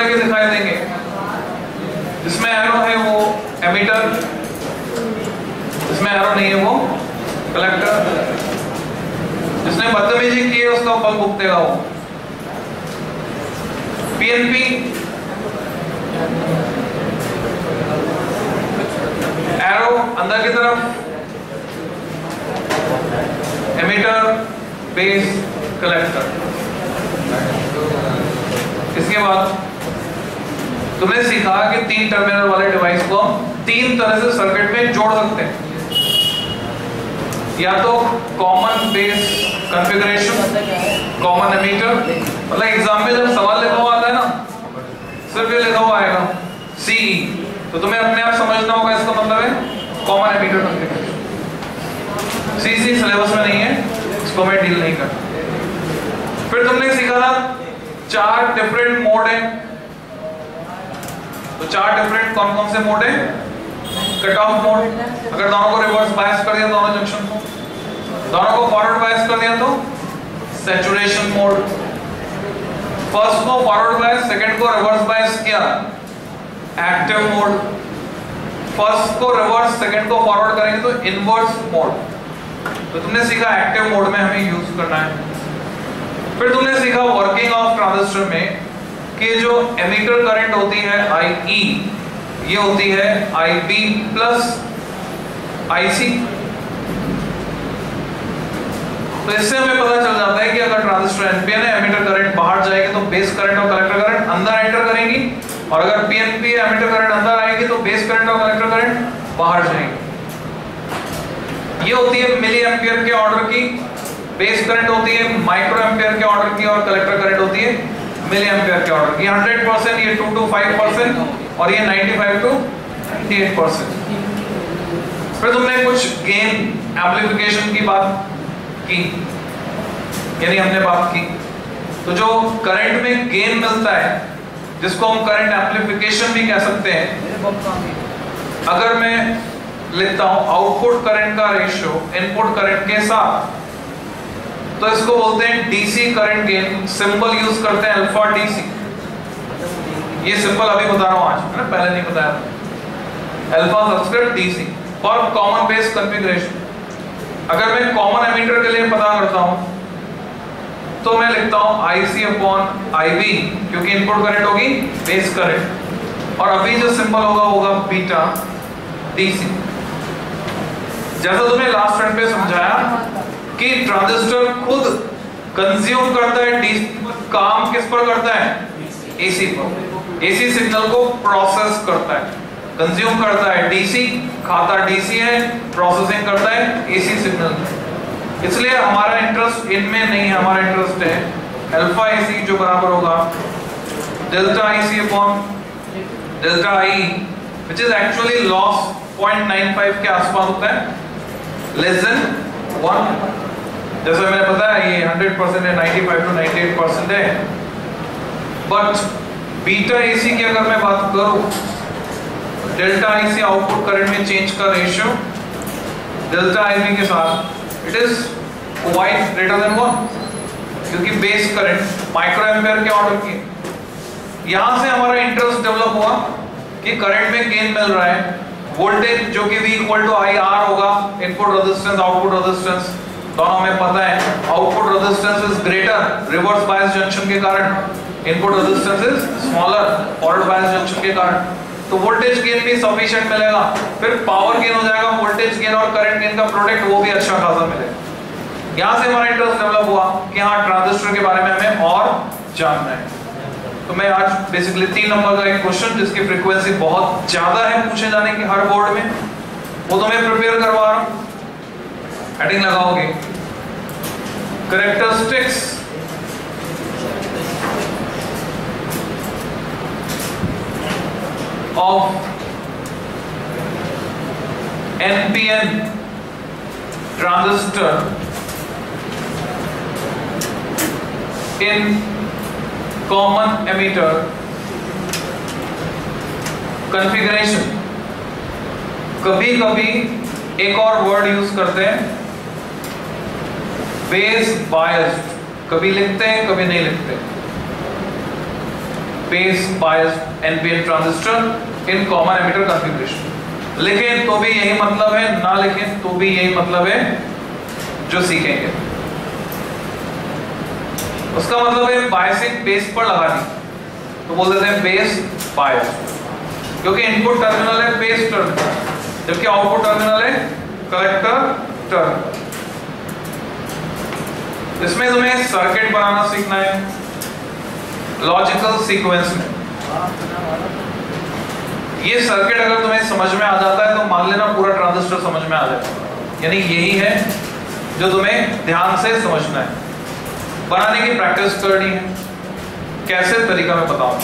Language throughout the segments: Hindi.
तरह के दिखाई देंगे। जिसमें एरो है वो एमिटर जिसमें एरो नहीं है वो कलेक्टर जिसने बदतमीजी की है, उसका फल भुगतेगा वो। पीएनपी एरो अंदर की तरफ़। एमिटर बेस कलेक्टर इसके बाद तुमने सीखा कि तीन टर्मिनल वाले डिवाइस को तीन तरह से सर्किट में जोड़ सकते हैं। या तो common base configuration common emitter मतलब एग्ज़ाम में जब सवाल लिखा हुआ आता है ना, सिर्फ़ ये लिखा हुआ आएगा सी तो तुम्हें अपने आप समझना होगा इसका मतलब है common emitter C C syllabus में नहीं है, इसको मैं डील नहीं करता। फिर तुमने सीखा था चार डिफरेंट मोड है। तो चार डिफरेंट कौन कौन से मोड है? कट ऑफ़ मोड अगर दोनों को रिवर्स बायस कर दिया दोनों जंक्शन को। दोनों को फॉरवर्ड बायस कर दिया तो सैचुरेशन मोड फ़र्स्ट को फॉरवर्ड बायस सेकंड को रिवर्स बायस किया। एक्टिव मोड फ़र्स्ट को रिवर्स सेकंड को फॉरवर्ड करेंगे तो इनवर्स मोड तो तुमने सीखा एक्टिव मोड में हमें यूज़ करना है। फिर तुमने सीखा वर्किंग ऑफ़ ट्रांजिस्टर में कि जो एमिटर करंट होती है आई ई ये होती है आई बी प्लस आई सी तो इससे हमें पता चल जाता है कि अगर ट्रांजिस्टर एनपीएन है एमिटर करंट बाहर जाएगी तो बेस करंट और कलेक्टर करंट अंदर एंटर करेंगी। और अगर पीएनपी है एमिटर करंट अंदर आएगी तो बेस करंट और कलेक्टर करंट बाहर जाएँगे। ये होती है मिली एम्पियर के ऑर्डर की। बेस करंट होती है माइक्रो एम्पियर के ऑर्डर की और कलेक्टर करंट होती है। मिली एम्पियर के ऑर्डर की 100% ये 2 टू 5% और ये 95 टू 98% फिर तुमने कुछ गेन एम्पलीफिकेशन की बात की? यानी हमने बात की। तो जो करंट में गेन मिलता है, जिसको हम करंट एम्पलीफिकेशन भी कह सकते हैं। अगर मैं लिखता हूँ आउटपुट करंट का रेशियो इनपुट करंट के साथ तो इसको बोलते हैं DC current gain symbol use करते हैं अल्फ़ा डीसी ये सिंबल अभी बता रहा हूँ आज मैंने पहले नहीं बताया alpha subscript DC for common base configuration अगर मैं कॉमन एमीटर के लिए पता करता हूँ तो मैं लिखता हूँ आईसी अपॉन आईबी क्योंकि इनपुट करंट होगी बेस करंट और अभी जो सिंबल होगा होगा बीटा डीसी जैसा तुमने लास्ट फ्रेंड पे समझाया कि ट्रांजिस्टर खुद कंज्यूम करता है काम किस पर करता है? एसी पर। एसी सिग्नल को प्रोसेस करता है। कंज्यूम करता है। डीसी खाता डीसी है प्रोसेसिंग करता है एसी सिग्नल इसलिए हमारा इंटरेस्ट इनमें नहीं है, हमारा इंटरेस्ट है अल्फ़ा एसी जो बराबर होगा delta IC upon delta I which is actually loss 0.95 के आसपास होता है लेस देन 1 जैसे मैंने बताया, ये 100% है 95 टू 98 परसेंट है। बट बीटा एसी की अगर मैं बात करूँ डेल्टा आईसी आउटपुट करंट में चेंज का रेशियो डेल्टा आईबी के साथ it is quite greater than 1 क्योंकि बेस करंट माइक्रो एम्पियर के ऑर्डर की यहाँ से हमारा इंटरेस्ट डेवलप हुआ कि करंट में गेन मिल रहा है। वोल्टेज जो कि V equal to I R होगा इनपुट रेजिस्टेंस आउटपुट रेजिस्टेंस दोनों में पता है output resistance is greater reverse bias junction के कारण। Input resistance is smaller forward bias junction के कारण। तो वोल्टेज गेन भी सफिशिएंट मिलेगा, फिर पावर गेन हो जाएगा वोल्टेज गेन और करंट गेन का प्रोडक्ट वो भी अच्छा खासा मिलेगा। यहाँ से हमारा इंटरेस्ट डेवलप हुआ कि हाँ ट्रांजिस्टर के बारे में हमें और जानना है। तो मैं आज बेसिकली तीन नंबर का एक क्वेश्चन जिसकी फ्रीक्वेंसी बहुत ज़्यादा है पूछे जाने की हर बोर्ड में, वो तो मैं प्रिपेयर करवा रहा हूँ। हेडिंग लगाओगे। Characteristics of NPN transistor in common emitter configuration कभी कभी एक और वर्ड यूज़ करते हैं। बेस बायस्ड कभी लिखते हैं, कभी नहीं लिखते। Base biased NPN transistor in common emitter configuration लिखें तो भी यही मतलब है, ना लिखें तो भी यही मतलब है, जो सीखेंगे। उसका मतलब है बायसिंग बेस पर लगानी। तो बोल देते हैं बेस बायस क्योंकि इनपुट टर्मिनल है बेस टर्मिनल जबकि आउटपुट टर्मिनल है कलेक्टर टर्मिनल इसमें तुम्हें सर्किट बनाना सीखना है। लॉजिकल सीक्वेंस में। ये सर्किट अगर तुम्हें समझ में आ जाता है तो मान लेना पूरा ट्रांजिस्टर समझ में आ जाएगा यानी यही है जो तुम्हें ध्यान से समझना है। बनाने की प्रैक्टिस करनी है। कैसे तरीका मैं बताऊँ?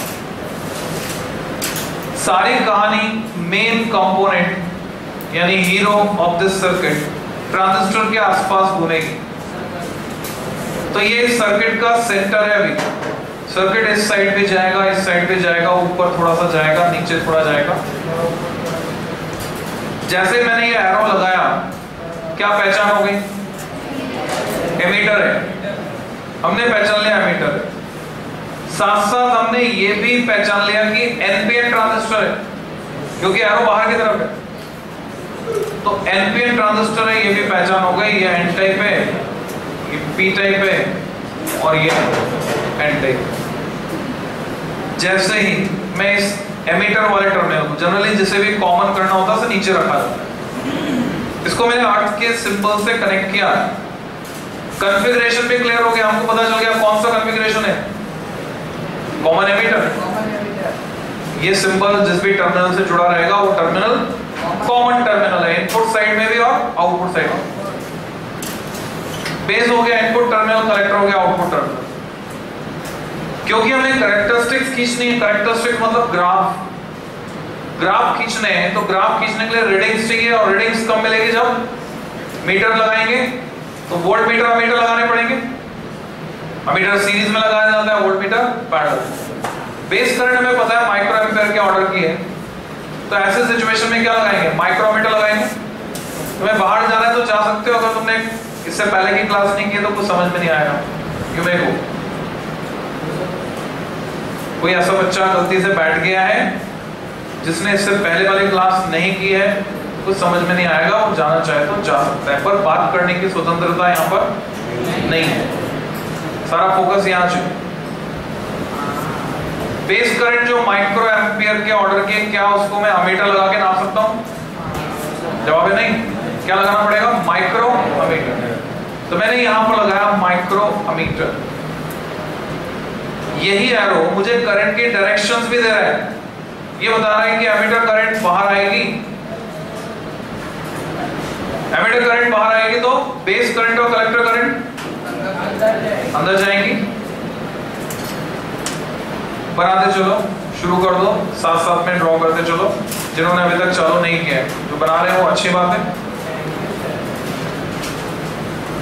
सारी कहानी मेन कंपोनेंट यानी hero of this circuit transistor के आसपास घूमेगी। तो ये सर्किट का सेंटर है अभी। सर्किट इस साइड पे जाएगा, इस साइड पे जाएगा, ऊपर थोड़ा सा जाएगा, नीचे थोड़ा जाएगा। जैसे मैंने ये एरो लगाया, क्या पहचान हो गई? एमीटर है। हमने पहचान लिया एमीटर साथ साथ हमने ये भी पहचान लिया कि एनपीएन ट्रांजिस्टर है क्योंकि एरो बाहर की तरफ़ है। तो एनपीएन ट्रांजिस्टर है, ये भी पहचान हो गई, ये एन टाइप है। ये पी टाइप है और ये एन टाइप जैसे ही मैं इस एमीटर वाले टर्मिनल को जनरली जिसे भी कॉमन करना होता है नीचे रखा जाता इसको मैंने आर्ट के सिंबल से कनेक्ट किया। कॉन्फ़िगरेशन भी क्लियर हो गया हमको पता चल गया कौन सा कॉन्फ़िगरेशन है। कॉमन एमीटर ये सिंबल जिस भी टर्मिनल से जुड़ा रहेगा वो टर्मिनल कॉमन टर्मिनल है। इनपुट साइड में भी और आउटपुट साइड में। बेस हो गया इनपुट टर्मिनल कलेक्टर हो गया आउटपुट टर्मिनल क्योंकि हमें करेक्टरिस्टिक्स खींचनी है करेक्टरिस्टिक मतलब ग्राफ ग्राफ खींचने हैं तो ग्राफ खींचने के लिए रीडिंग्स चाहिए और रीडिंग्स कब मिलेगी जब? मीटर लगाएँगे। तो वोल्ट मीटर मीटर लगाने पड़ेंगे। मीटर सीरीज़ में लगाया जाता है voltmeter parallel base current हमें पता है माइक्रो एम्पेयर के ऑर्डर की है। तो ऐसे सिचुएशन में क्या लगाएँगे? माइक्रोमीटर लगाएँगे। तुम्हें बाहर जाना है तो जा सकते हो अगर तुमने इससे पहले की क्लास नहीं की तो कुछ समझ में नहीं आएगा यू मे गो कोई ऐसा बच्चा गलती से बैठ गया है, जिसने इससे पहले वाली क्लास नहीं की है, कुछ समझ में नहीं आएगा और जाना चाहे तो जा सकता है। पर बात करने की स्वतंत्रता यहाँ पर नहीं है। सारा फोकस यहाँ से। बेस करंट जो माइक्रो एम्पियर के ऑर्डर के क्या उसको मैं अमीटर लगा के नाप सकता हूँ? जवाब है नहीं। क्या लगाना पड़ेगा? माइक्रो अमीटर तो मैंने यहाँ पर लगाया माइक्रो अमीटर यही एरो मुझे करंट के डायरेक्शंस भी दे रहा है। ये बता रहा है कि एमीटर करंट बाहर आएगी। एमीटर करंट बाहर आएगी तो बेस करंट और कलेक्टर करंट अंदर जाएँगी। बनाते चलो, शुरू कर दो साथ साथ में ड्रॉ करते चलो। जिन्होंने अभी तक चालू नहीं किया है, जो बना रहे हैं वो अच्छी बात है।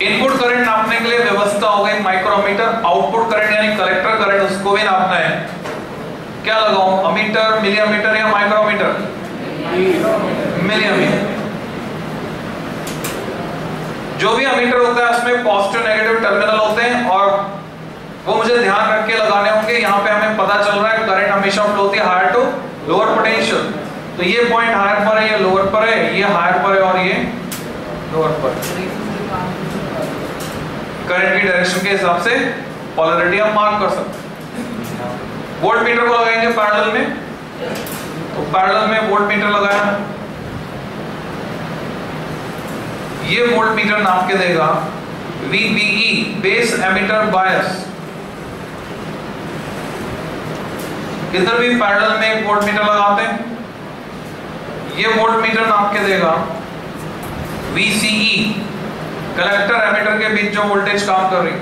इनपुट करंट नापने के लिए व्यवस्था हो गई माइक्रोमीटर, आउटपुट करंट यानी कलेक्टर करंट, उसको भी नापना है। क्या लगाऊँ? अमीटर मिलीमीटर या माइक्रोमीटर? मिलीमीटर। जो भी अमीटर होता है, उसमें पॉजिटिव, नेगेटिव टर्मिनल होते हैं और वो मुझे ध्यान रख के लगाने होंगे। यहाँ पे हमें पता चल रहा है, करंट हमेशा फ्लो होती है हायर टू लोअर पोटेंशियल तो ये पॉइंट हायर पर है, ये लोअर पर है, ये हायर पर है और ये लोअर पर करंट की डायरेक्शन के हिसाब से पोलैरिटी हम मार्क कर सकते वोल्ट मीटर को लगाएँगे पैरेलल में? तो पैरेलल में वोल्ट मीटर लगाया ये वोल्ट मीटर नाप के देगा। VBE बेस एमिटर बायस इधर भी पैरेलल में वोल्ट मीटर लगाते हैं? ये वोल्ट मीटर नाप के देगा। VCE कलेक्टर एमिटर के बीच जो वोल्टेज काम कर रही।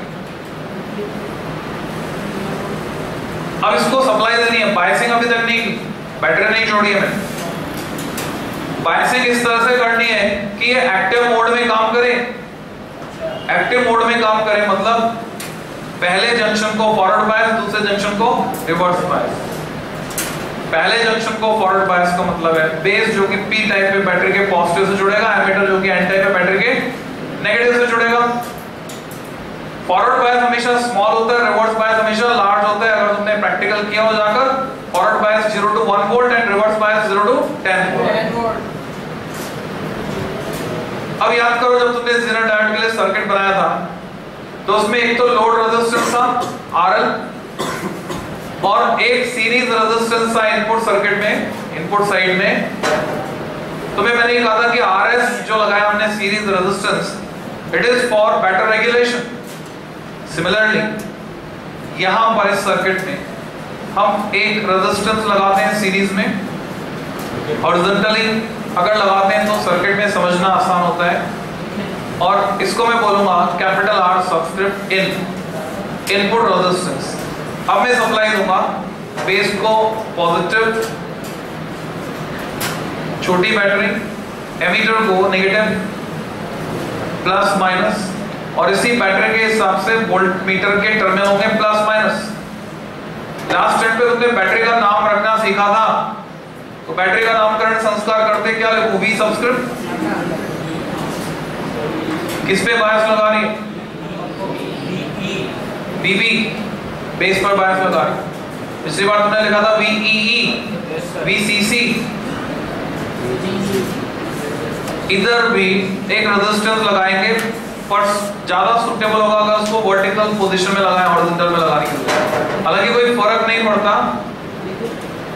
अब इसको सप्लाई देनी है। बायसिंग अभी तक नहीं बैटरी नहीं जोड़ी है बायसिंग इस तरह से करनी है कि ये एक्टिव मोड में काम करे। एक्टिव मोड में काम करे मतलब पहले जंक्शन को फॉरवर्ड बायस दूसरे जंक्शन को रिवर्स बायस पहले जंक्शन को फॉरवर्ड बायस का मतलब है। बेस जो कि पी टाइप में बैटरी के पॉजिटिव से जुड़ेगा एमीटर जो कि एन टाइप में बैटरी के नेगेटिव से जुड़ेगा। फॉरवर्ड बायस हमेशा स्मॉल होता है रिवर्स बायस हमेशा लार्ज होता है। अगर तुमने प्रैक्टिकल किया हो जाकर forward bias 0 to 1 volt and reverse bias 0 to 10 volt अब याद करो जब तुमने ज़ीरो डायोड के लिए सर्किट बनाया था तो उसमें एक तो लोड रेजिस्टेंस था आरएल और एक सीरीज़ रेजिस्टेंस था इनपुट सर्किट में इनपुट साइड में। तो तुम्हें मैंने कहा था कि आरएस जो लगाया हमने series resistance it is for better regulation similarly यहाँ पर इस सर्किट में हम एक रेजिस्टेंस लगाते हैं सीरीज़ में। हॉरिजॉन्टली अगर लगाते हैं तो सर्किट में समझना आसान होता है। और इसको मैं बोलूँगा capital R subscript in input resistance अब मैं सप्लाई दूँगा। बेस को पॉजिटिव छोटी बैटरी एमीटर को नेगेटिव प्लस माइनस और इसी बैटरी के हिसाब से वोल्ट मीटर के टर्मिनल होंगे प्लस माइनस लास्ट स्टेप पे तुमने बैटरी का नाम रखना सीखा था। तो बैटरी का नामकरण संस्कार करते क्या लिखो वी सबस्क्रिप्ट किस पे बायस लगानी? बीबी बेस पर बायस लगा पिछली बार तुमने लिखा था वीईई वीसीसी इधर भी एक रेजिस्टेंस लगाएँगे पर ज़्यादा सुटेबल होगा अगर उसको वर्टिकल पोजीशन में लगाएँ हॉरिजॉन्टल में लगाने के लिए। हालाँकि कोई फ़र्क नहीं पड़ता।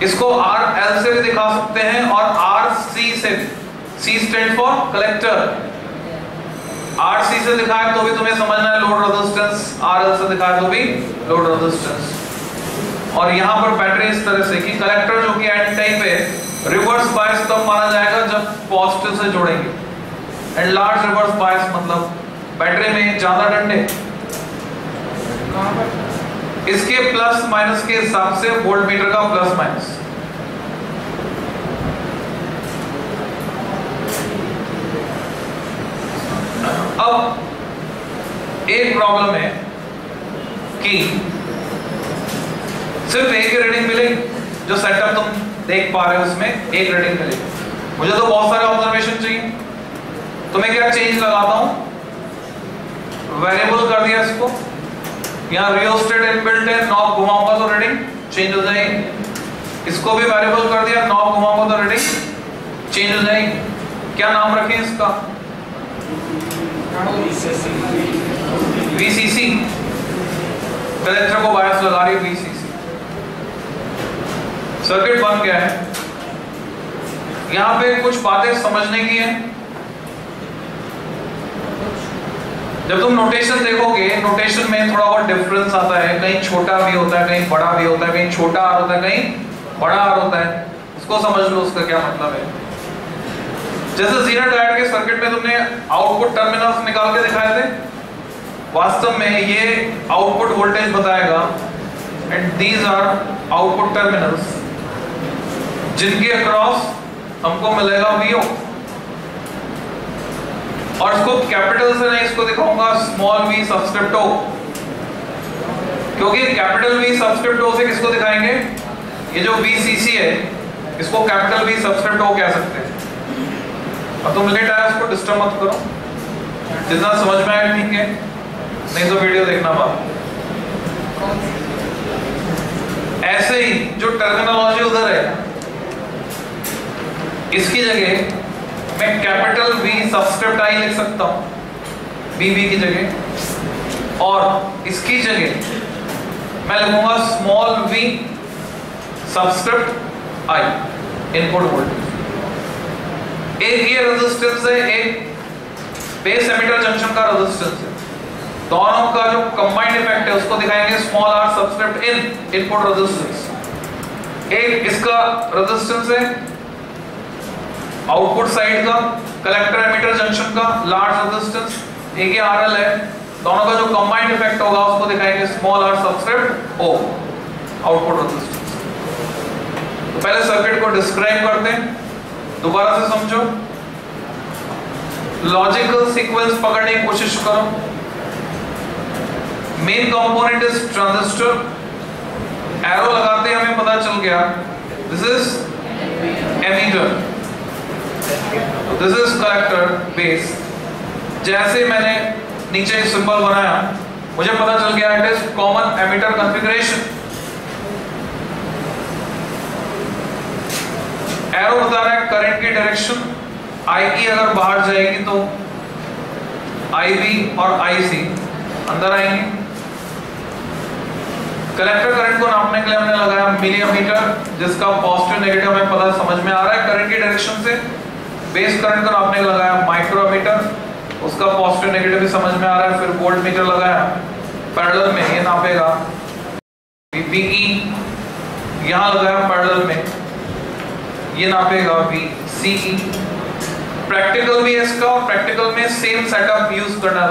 इसको आर एल से भी दिखा सकते हैं और आर सी से C stand for collector R C से दिखाए तो भी तुम्हें समझना है लोड रेजिस्टेंस आर एल से दिखाए तो भी लोड रेजिस्टेंस और यहाँ पर बैटरी इस तरह से कि कलेक्टर जो कि एंड टाइप है रिवर्स बायस तब माना जाएगा जब पॉजिटिव से जोड़ेंगे. एंड लार्ज रिवर्स बायस मतलब बैटरी में ज़्यादा डंडे. इसके प्लस माइनस के हिसाब से वोल्ट मीटर का प्लस माइनस अब एक प्रॉब्लम है कि सिर्फ़ एक ही रीडिंग मिलेगी। जो सेटअप तुम देख पा रहे हो उसमें एक रीडिंग मिलेगी। मुझे तो बहुत सारे ऑब्जर्वेशन चाहिए। तो मैं क्या चेंज लगाता हूँ? वेरिएबल कर दिया इसको। यहाँ रियोस्टेट इनबिल्ट है नॉब घुमाऊँगा तो रीडिंग चेंज हो जाएगी। इसको भी वेरिएबल कर दिया नॉब घुमाऊँगा तो रीडिंग चेंज हो जाएगी। क्या नाम रखें इसका? VCC कलेक्टर को बायस लगा रही है VCC सर्किट बन गया है? यहाँ पे कुछ बातें समझने की है। जब तुम नोटेशन देखोगे नोटेशन में थोड़ा बहुत डिफरेंस आता है। कहीं छोटा भी होता है, कहीं बड़ा भी होता है, कहीं छोटा आर होता है, कहीं बड़ा आर होता है। उसको समझ लो, उसका क्या मतलब है? जैसे ज़ीरो डायोड के सर्किट में तुमने आउटपुट टर्मिनल्स निकाल के दिखाए थे, वास्तव में ये आउटपुट वोल्टेज बताएगा and these are output terminals जिनके अक्रॉस हमको मिलेगा वीओ और इसको कैपिटल से नहीं, इसको दिखाऊँगा स्मॉल वी सबस्क्रिप्ट क्योंकि कैपिटल वी सबस्क्रिप्ट से किसको दिखाएँगे? ये जो वीसीसी है, इसको कैपिटल वी सबस्क्रिप्ट कह सकते हैं। अब तुम लेट आया उसको डिस्टर्ब मत करो। जितना समझ में आया ठीक है। नहीं तो वीडियो देखना बात ऐसे ही जो टर्मिनोलॉजी उधर है, इसकी जगह मैं कैपिटल वी सबस्क्रिप्ट आई लिख सकता हूँ। बी बी की जगह। और इसकी जगह मैं लिखूँगा small V subscript I input voltage एक ये रेजिस्टेंस है एक बेस एमिटर जंक्शन का रेजिस्टेंस है दोनों का जो कंबाइंड इफ़ेक्ट है, उसको दिखाएँगे small R subscript in input resistance एक इसका रेजिस्टेंस है आउटपुट साइड का कलेक्टर एमिटर जंक्शन का लार्ज रेजिस्टेंस एक ही आरएल है। दोनों का जो कंबाइंड इफ़ेक्ट होगा, उसको दिखाएँगे small R subscript O output resistance तो पहले सर्किट को डिस्क्राइब करते हैं। दोबारा से समझो। लॉजिकल सीक्वेंस पकड़ने की कोशिश करो। Main component is transistor arrow लगाते हमें पता चल गया। This is emitter this is collector base जैसे मैंने नीचे सिंबल बनाया, मुझे पता चल गया it is common emitter configuration arrow बता रहा है करंट की डायरेक्शन आई की अगर बाहर जाएगी तो आई बी और आई सी अंदर आएँगे। कलेक्टर करंट को नापने के लिए हमने लगाया मिलीमीटर जिसका पॉजिटिव नेगेटिव हमें पता समझ में आ रहा है। करंट की डायरेक्शन से बेस करंट को नापने के लगाया माइक्रोमीटर उसका पॉजिटिव नेगेटिव भी समझ में आ रहा है। फिर वोल्ट मीटर लगाया पैरेलल में ये नापेगा। VPE यहाँ लगाया पैरेलल में। ये नापेगा VCE प्रैक्टिकल भी इसका प्रैक्टिकल में सेम सेटअप यूज़ करना।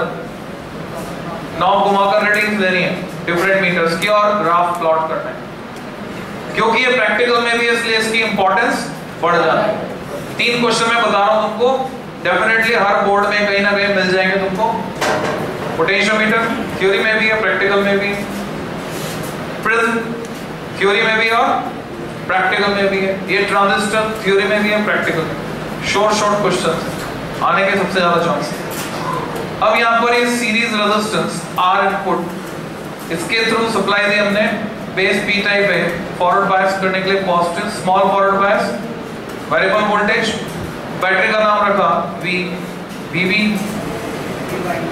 नॉब घुमाकर रीडिंग्स लेनी है डिफरेंट मीटर्स की और ग्राफ प्लॉट करना है। क्योंकि ये प्रैक्टिकल में भी इसलिए इसकी इंपॉर्टेंस बढ़ जाती है। तीन क्वेश्चन मैं बता रहा हूँ तुमको। डेफिनेटली हर बोर्ड में कहीं ना कहीं मिल जाएँगे तुमको। पोटेंशियोमीटर थ्योरी में भी है प्रैक्टिकल में भी। प्रिज्म थ्योरी में भी और प्रैक्टिकल में भी है। ये ट्रांजिस्टर थ्योरी में भी है प्रैक्टिकल शॉर्ट शॉर्ट क्वेश्चन आने के सबसे ज़्यादा चांस अब यहाँ पर ये सीरीज़ रेजिस्टेंस आर इनपुट इसके थ्रू सप्लाई दी हमने। बेस पी टाइप है। फॉरवर्ड बायस करने के लिए positive small forward bias variable voltage battery का नाम रखा। वी वीवी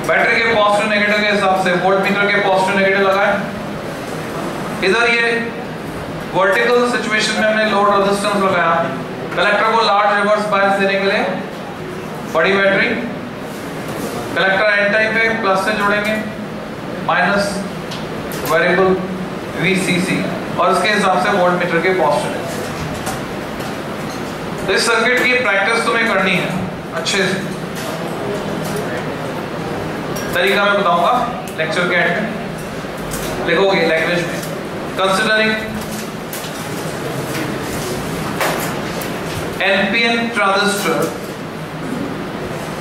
बैटरी के पॉजिटिव नेगेटिव के हिसाब से वोल्ट मीटर के पॉजिटिव नेगेटिव लगाए। इधर ये वर्टिकल सिचुएशन में हमने लोड रेजिस्टेंस लगाया। कलेक्टर को लार्ज रिवर्स बायस देने के लिए बड़ी बैटरी कलेक्टर एन टाइप है प्लस से जोड़ेंगे माइनस वेरिएबल वीसीसी और इसके हिसाब से वोल्ट मीटर के पॉजिटिव तो इस सर्किट की प्रैक्टिस तुम्हें करनी है, अच्छे से। तरीका मैं बताऊँगा लेक्चर के एंड में। लिखोगे लैंग्वेज में। Considering NPN transistor.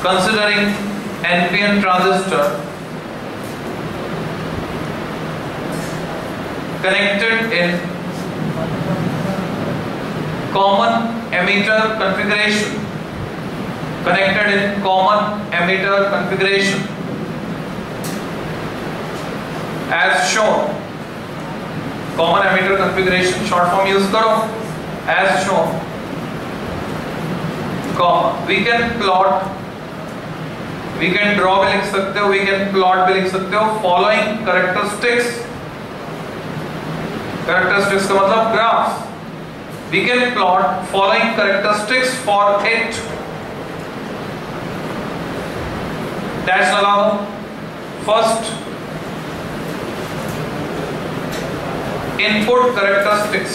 Considering NPN transistor connected in common emitter configuration. Connected in common emitter configuration. As shown common emitter configuration short form use karo as shown comma we can plot we can draw भी लिख सकते हो वी कैन प्लॉट भी लिख सकते हो फॉलोइंग करेक्टरिस्टिक्स करेक्टरिस्टिक्स का मतलब graphs we can plot following characteristics for it dash लगाओ. First input characteristics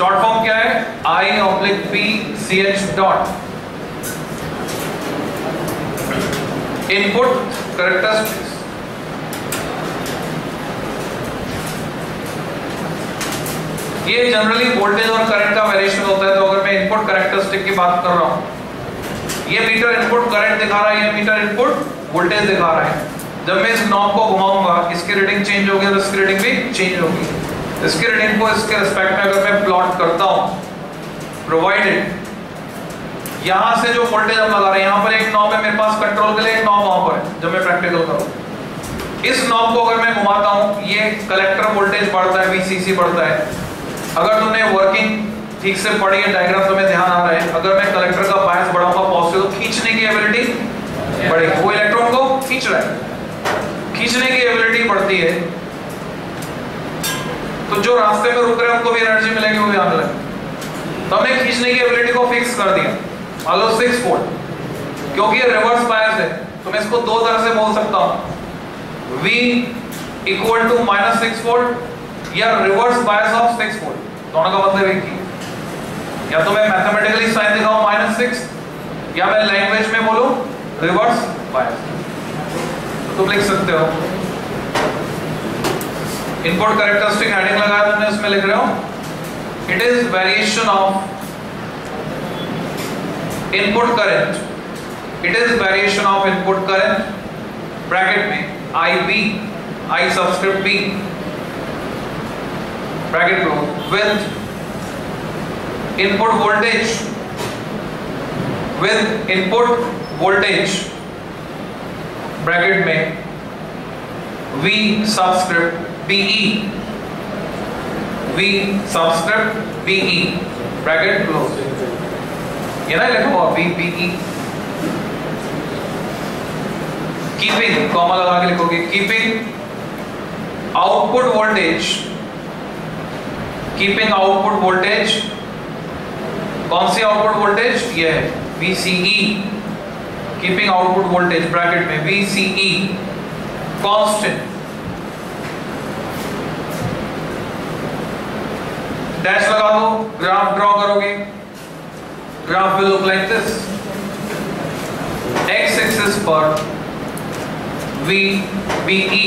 short form क्या है? I oblique P C H dot input characteristics ये जनरली वोल्टेज और करंट का वेरिएशन होता है तो अगर मैं इनपुट करेक्टरिस्टिक की बात कर रहा हूँ, ये मीटर इनपुट करंट दिखा रहा है, ये मीटर इनपुट वोल्टेज दिखा रहा है। जब मैं इस नॉब को घुमाऊँगा, इसकी रीडिंग चेंज होगी तो इसकी रीडिंग भी चेंज होगी। इसके रीडिंग को इसके रिस्पेक्ट में अगर मैं प्लॉट करता हूँ। प्रोवाइडेड यहाँ से जो वोल्टेज हम लगा रहे हैं, यहाँ पर एक नॉब है, मेरे पास कंट्रोल के लिए एक नॉब वहाँ पर है, जब मैं प्रैक्टिकल करूँ। इस नॉब को अगर मैं घुमाता हूँ, ये कलेक्टर वोल्टेज बढ़ता है वीसीसी बढ़ता है। अगर तुमने वर्किंग ठीक से पढ़ी है डायग्राम तुम्हें ध्यान आ रहा है, अगर मैं कलेक्टर का बायस बढ़ाऊँगा पॉजिटिव तो खींचने की एबिलिटी बढ़ेगी। वो इलेक्ट्रॉन को खींच रहा है। खींचने की एबिलिटी बढ़ती है। तो जो रास्ते में रुक रहे हैं, उनको भी एनर्जी मिलेगी, वो भी आने लगे। तो हमने खींचने की एबिलिटी को फिक्स कर दिया। मान लो सिक्स फोल्ड क्योंकि ये रिवर्स बायस है तो मैं इसको दो तरह से बोल सकता हूँ। V equal to minus six volt या reverse bias of six volt दोनों का मतलब एक ही। या तो मैं मैथमेटिकली साइन दिखाऊँ माइनस सिक्स या मैं लैंग्वेज में बोलूँ रिवर्स बायस तो तुम लिख सकते हो। इनपुट कैरेक्टरिस्टिक हेडिंग लगाया तुमने इसमें लिख रहे हो? It is variation of input current it is variation of input current bracket में I B I subscript B bracket close with input voltage with input voltage bracket में V subscript BE V subscript BE close ये ना लिखा BE कीपिंग कॉमा लगा के लिखोगे keeping output voltage keeping output voltage कौन सी आउटपुट वोल्टेज ये है VCE keeping output voltage bracket में VCE कांस्टेंट डैश लगा दो ग्राफ ड्रॉ करोगे। Graph will look like this X axis पर V BE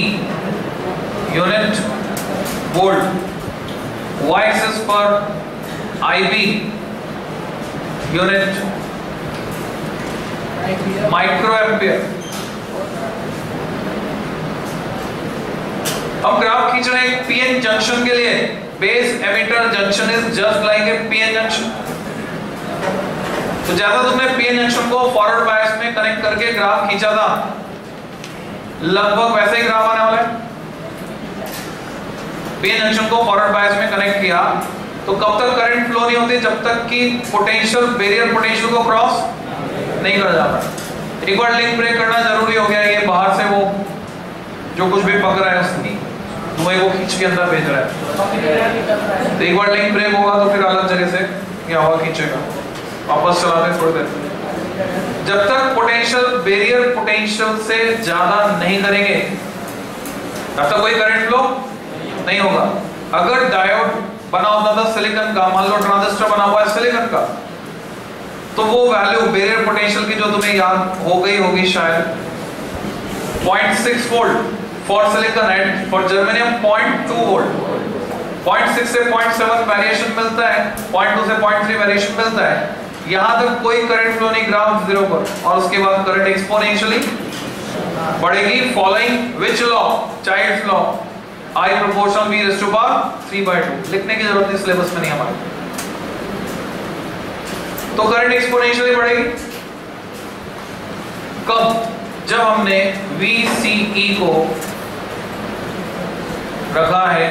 unit volt y axis पर IB यूनिट माइक्रो एम्पियर अब ग्राफ खींच रहे हैं पीएन जंक्शन के लिए। Base emitter junction is just like a PN junction तो ज़्यादा तुमने पीएन जंक्शन को फॉरवर्ड बायस में कनेक्ट करके ग्राफ खींचा था। लगभग वैसे ही ग्राफ आने वाला है। पीएन जंक्शन को फॉरवर्ड बायस में कनेक्ट किया। तो कब तक करंट फ्लो नहीं होती? जब तक कि पोटेंशियल बैरियर पोटेंशियल को क्रॉस नहीं कर जाता। एक बार लिंक ब्रेक करना ज़रूरी हो गया ये बाहर से वो, जो कुछ भी पक रहा है उसकी। धुएँ को खींच के अंदर भेज रहा है। तो एक बार लिंक ब्रेक होगा तो फिर अलग जगह से ये हवा खींचेगा। वापस चलाते थोड़ी देर। जब तक पोटेंशियल बैरियर पोटेंशियल से ज़्यादा नहीं करेंगे, तब तक कोई करंट फ्लो नहीं होगा। अगर डायोड बना होता था सिलिकॉन का, मान लो ट्रांजिस्टर बना हुआ है सिलिकॉन का तो वो वैल्यू बैरियर पोटेंशियल की जो तुम्हें याद हो गई होगी शायद, 0.6 volt for silicon and for germanium 0.2 volt 0.6 से 0.7 वेरिएशन मिलता है. 0.2 से 0.3 वेरिएशन मिलता है. यहाँ तक कोई करंट फ्लो नहीं ग्राफ ज़ीरो पर. और उसके बाद करंट एक्सपोनेंशियली बढ़ेगी following which law child's law I proportion V raise to power 3 by 2 लिखने की ज़रूरत नहीं सिलेबस में नहीं हमारे। तो करंट एक्सपोनेंशियली बढ़ेगी। कब जब हमने VCE को रखा है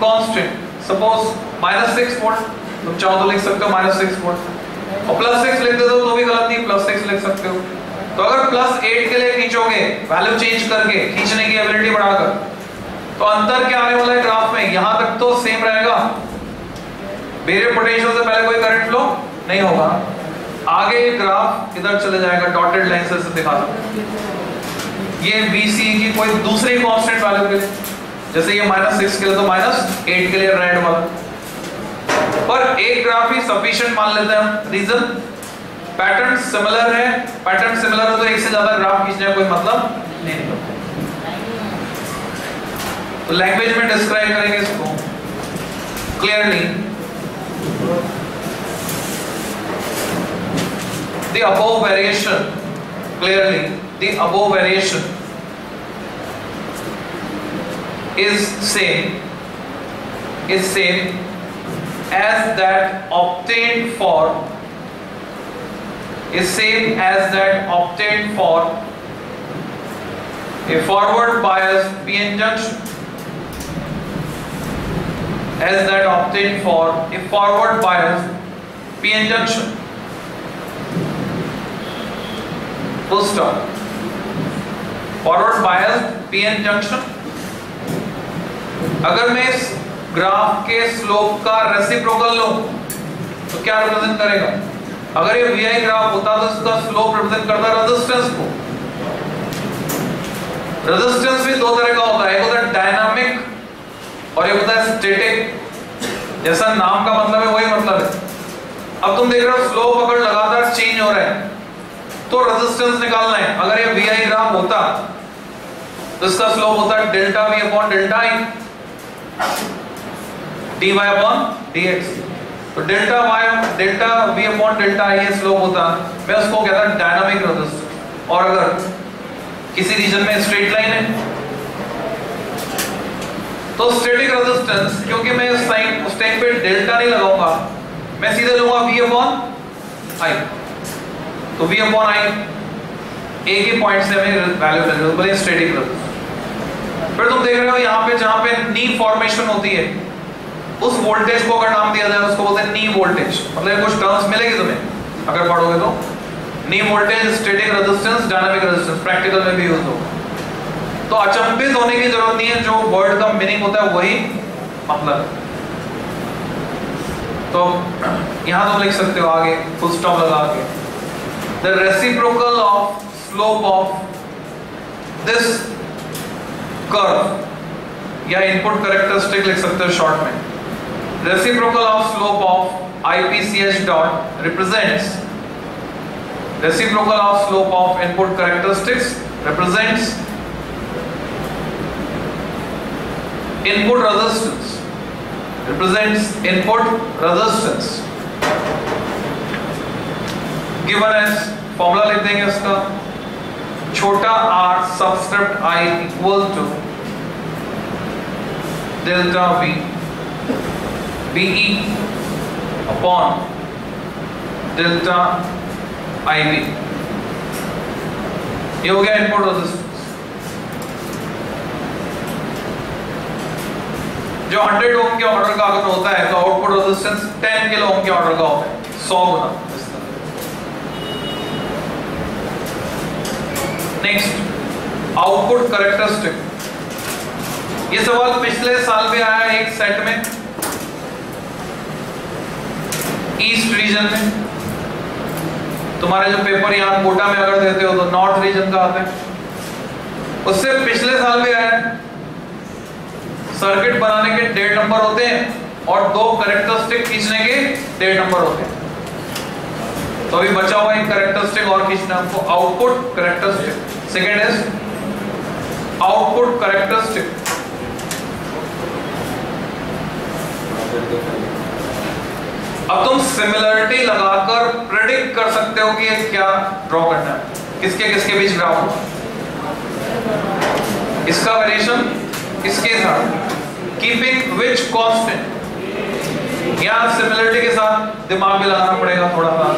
constant suppose minus six volt तुम चाहो तो लिख सकते हो माइनस सिक्स वोल्ट और प्लस सिक्स लिख देते हो तो भी गलत नहीं प्लस सिक्स लिख सकते हो। तो अगर प्लस एट के लिए खींचोगे वैल्यू चेंज करके, खींचने की एबिलिटी बढ़ाकर तो अंतर क्या आने वाला है ग्राफ में? यहाँ तक तो सेम रहेगा। बेरियर पोटेंशियल से पहले कोई करंट फ्लो नहीं होगा। आगे ग्राफ इधर चले जाएगा? डॉटेड लाइन से दिखा दो। ये BC की कोई दूसरी कांस्टेंट वैल्यू के जैसे ये माइनस सिक्स के लिए तो माइनस एट के लिए रेड वाला। पर एक ग्राफ ही सफिशिएंट मान लेते हैं रीजन पैटर्न सिमिलर है। पैटर्न सिमिलर हो तो एक से ज़्यादा ग्राफ खींचने कोई मतलब नहीं। तो लैंग्वेज में डिस्क्राइब करेंगे इसको। Clearly the above variation clearly the above variation is same is same as that obtained for is same as that obtained for a forward bias PN junction as that obtained for a forward bias PN junction full stop. Forward bias PN junction अगर मैं इस ग्राफ के स्लोप का रेसिप्रोकल लूँ तो क्या रिप्रेजेंट करेगा? अगर ये वीआई ग्राफ होता तो इसका स्लोप रिप्रेजेंट करता रेजिस्टेंस को। रेजिस्टेंस भी दो तरह का होता है। एक होता है डायनामिक और एक होता है स्टैटिक जैसा नाम का मतलब है, वही मतलब है। अब तुम देख रहे हो स्लोप अगर लगातार चेंज हो रहा है तो रेजिस्टेंस निकालना है। अगर ये वी आई ग्राफ होता तो इसका स्लोप होता delta V upon delta I D Y upon D X तो delta Y delta V upon delta I slope होता। मैं उसको कहता डायनामिक रेजिस्टेंस और अगर किसी रीजन में स्ट्रेट लाइन है तो स्टैटिक रेजिस्टेंस क्योंकि मैं इस टाइम उस टाइम पे डेल्टा नहीं लगाऊँगा, मैं सीधे लूँगा v अपॉन आई तो v अपॉन आई एक ही पॉइंट से हमें वैल्यू मिल रही है, बोले स्टैटिक फिर तुम देख रहे हो यहाँ पे, जहाँ पे नी फॉर्मेशन होती है, उस वोल्टेज को अगर नाम दिया जाए, उसको बोलते हैं नी वोल्टेज मतलब कुछ टर्म्स मिलेगी तुम्हें, अगर पढ़ोगे तो। Knee voltage static resistance dynamic resistance practical में भी यूज़ होगा। तो अचंभित होने की ज़रूरत नहीं है, जो वर्ड का मीनिंग होता है, वही मतलब। तो यहाँ तुम लिख सकते हो आगे फुल स्टॉप लगा के। The reciprocal of slope of this curve या इनपुट करेक्टरिस्टिक लिख सकते हो शॉर्ट में reciprocal of slope of IPCH dot represents reciprocal of slope of input characteristics represents input resistance represents input resistance given as formula लिख देंगे इसका छोटा r subscript i to delta delta v, BE upon delta IB ये हो गया इनपुट रेजिस्टेंस जो 100 ओम के ऑर्डर का अगर होता है तो आउटपुट रेजिस्टेंस 10 किलो ओम के ऑर्डर का होता है 100 गुना। नेक्स्ट आउटपुट करेक्टरिस्टिक ये सवाल पिछले साल भी आया एक सेट में ईस्ट रीजन में। तुम्हारे जो पेपर यहाँ कोटा में अगर देते हो तो नॉर्थ रीजन का आता है उससे पिछले साल भी आया। सर्किट बनाने के डेट नंबर होते हैं और दो करेक्टरिस्टिक खींचने के डेट नंबर होते हैं। तो अभी बचा हुआ एक करेक्टरिस्टिक और खींचना हमको। Output characteristic second is output characteristic अब तुम सिमिलरिटी लगाकर प्रेडिक्ट कर सकते हो कि ये क्या ड्रॉ करना है। किसके किसके बीच होगा इसका वेरिएशन इसके साथ? कीपिंग विच कांस्टेंट यहाँ सिमिलरिटी के साथ दिमाग में लगाना पड़ेगा थोड़ा सा।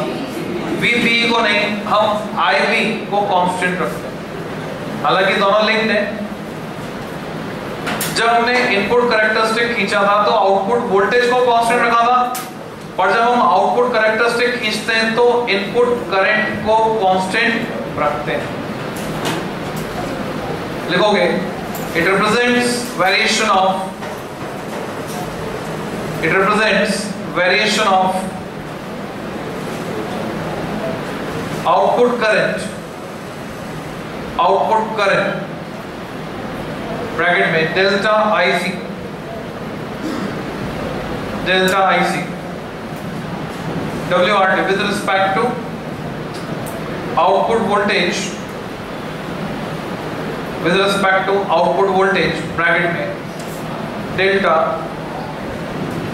वी पी को नहीं, हम आई बी को कांस्टेंट रखते हैं। हालाँकि दोनों लिंक्ड हैं। जब हमने इनपुट करेक्टरिस्टिक खींचा था तो आउटपुट वोल्टेज को कांस्टेंट रखा था। और जब हम आउटपुट करेक्टरिस्टिक खींचते हैं तो इनपुट करंट को कांस्टेंट रखते हैं। लिखोगे it represents variation of it represents variation of output current output current bracket में delta IC delta IC W R T with respect to output voltage with respect to output voltage bracket में delta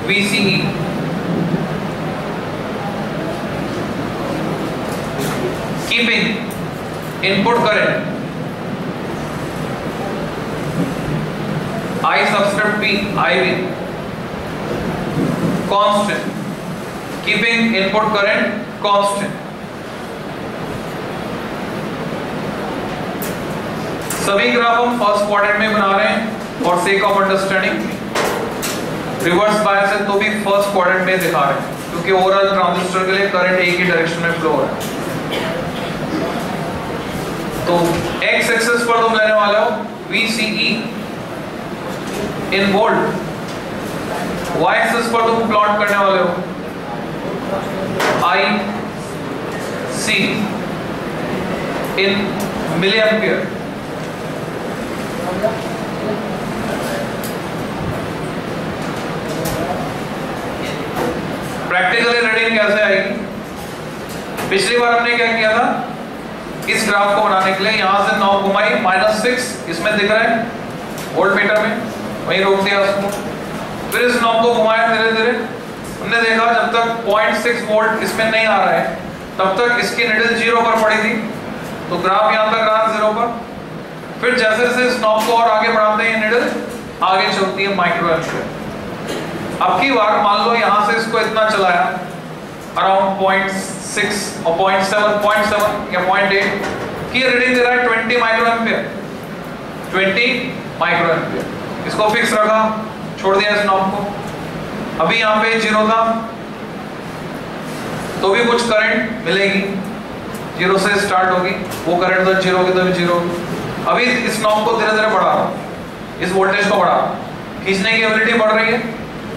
VCE keeping. Input current I subscript P IV constant. Keeping input current constant. सभी ग्राफ हम फ़र्स्ट क्वाड्रेंट में बना रहे हैं और sake of understanding reverse bias है तो भी फ़र्स्ट क्वाड्रेंट में दिखा रहे हैं, क्योंकि ओवरऑल ट्रांजिस्टर के लिए करंट एक ही डायरेक्शन में फ्लो हो रहा है। तो एक्स एक्सिस पर तुम लेने वाले हो VCE in bold Y axis पर तुम प्लॉट करने वाले हो, I, C प्रैक्टिकली milliampere. कैसे आएगी? पिछली बार हमने क्या किया था? इस ग्राफ को बनाने के लिए यहाँ से नौ घुमाई माइनस सिक्स इसमें दिख रहा है वोल्ट मीटर में, वहीं रोक दिया उसको। फिर इस नौ को घुमाया धीरे धीरे। हमने देखा जब तक पॉइंट सिक्स वोल्ट इसमें नहीं आ रहा है, तब तक इसकी निडल ज़ीरो पर पड़ी थी। तो ग्राफ यहाँ तक रहा ज़ीरो पर। फिर जैसे जैसे इस नॉब को और आगे बढ़ाते हैं निडल आगे चलती है माइक्रो एम्पियर अब की बार मान लो यहाँ से इसको इतना चलाया और पॉइंट सेवन पॉइंट सेवन या पॉइंट एट की रीडिंग दे रहा है twenty micro ampere twenty micro ampere इसको फिक्स रखा, छोड़ दिया इस नॉब को। अभी यहाँ पे ज़ीरो था तो भी कुछ करंट मिलेगी। ज़ीरो से स्टार्ट होगी। वो करंट तो ज़ीरो होगी तो भी ज़ीरो अभी इस नॉब को धीरे धीरे बढ़ा रहा इस वोल्टेज को बढ़ा खींचने की एबिलिटी बढ़ रही है।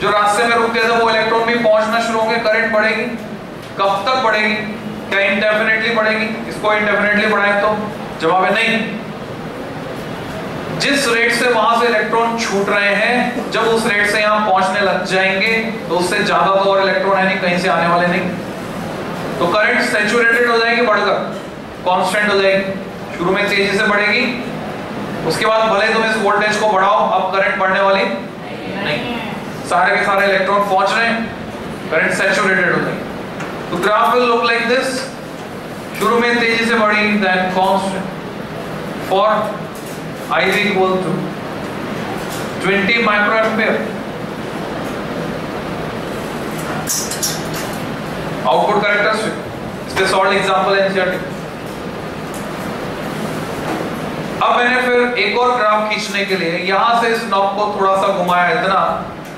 जो रास्ते में रुक गए थे, वो इलेक्ट्रॉन भी पहुँचना शुरू हो होंगे करंट बढ़ेगी। कब तक बढ़ेगी? क्या इंडेफिनेटली बढ़ेगी? इसको इंडेफिनेटली बढ़ाए तो? जवाब है नहीं। जिस रेट से वहाँ से इलेक्ट्रॉन छूट रहे हैं जब उस रेट से यहाँ पहुँचने लग जाएँगे तो उससे ज़्यादा तो और इलेक्ट्रॉन है नहीं कहीं से आने वाले नहीं। तो करंट सेचुरेटेड हो जाएगी बढ़कर कांस्टेंट हो जाएगी। शुरू में तेज़ी से बढ़ेगी। उसके बाद भले तुम इस वोल्टेज को बढ़ाओ अब करंट बढ़ने वाली नहीं। सारे के सारे इलेक्ट्रॉन पहुँच रहे हैं करंट सैचुरेटेड हो जाएगी। तो graph will look like this शुरू में तेज़ी से बढ़ी then constant for I is equal to 20 microampere output characteristic इसके सॉल्व एग्जांपल एनसीईआरटी अब मैंने फिर एक और ग्राफ खींचने के लिए यहाँ से इस नॉब को थोड़ा सा घुमाया इतना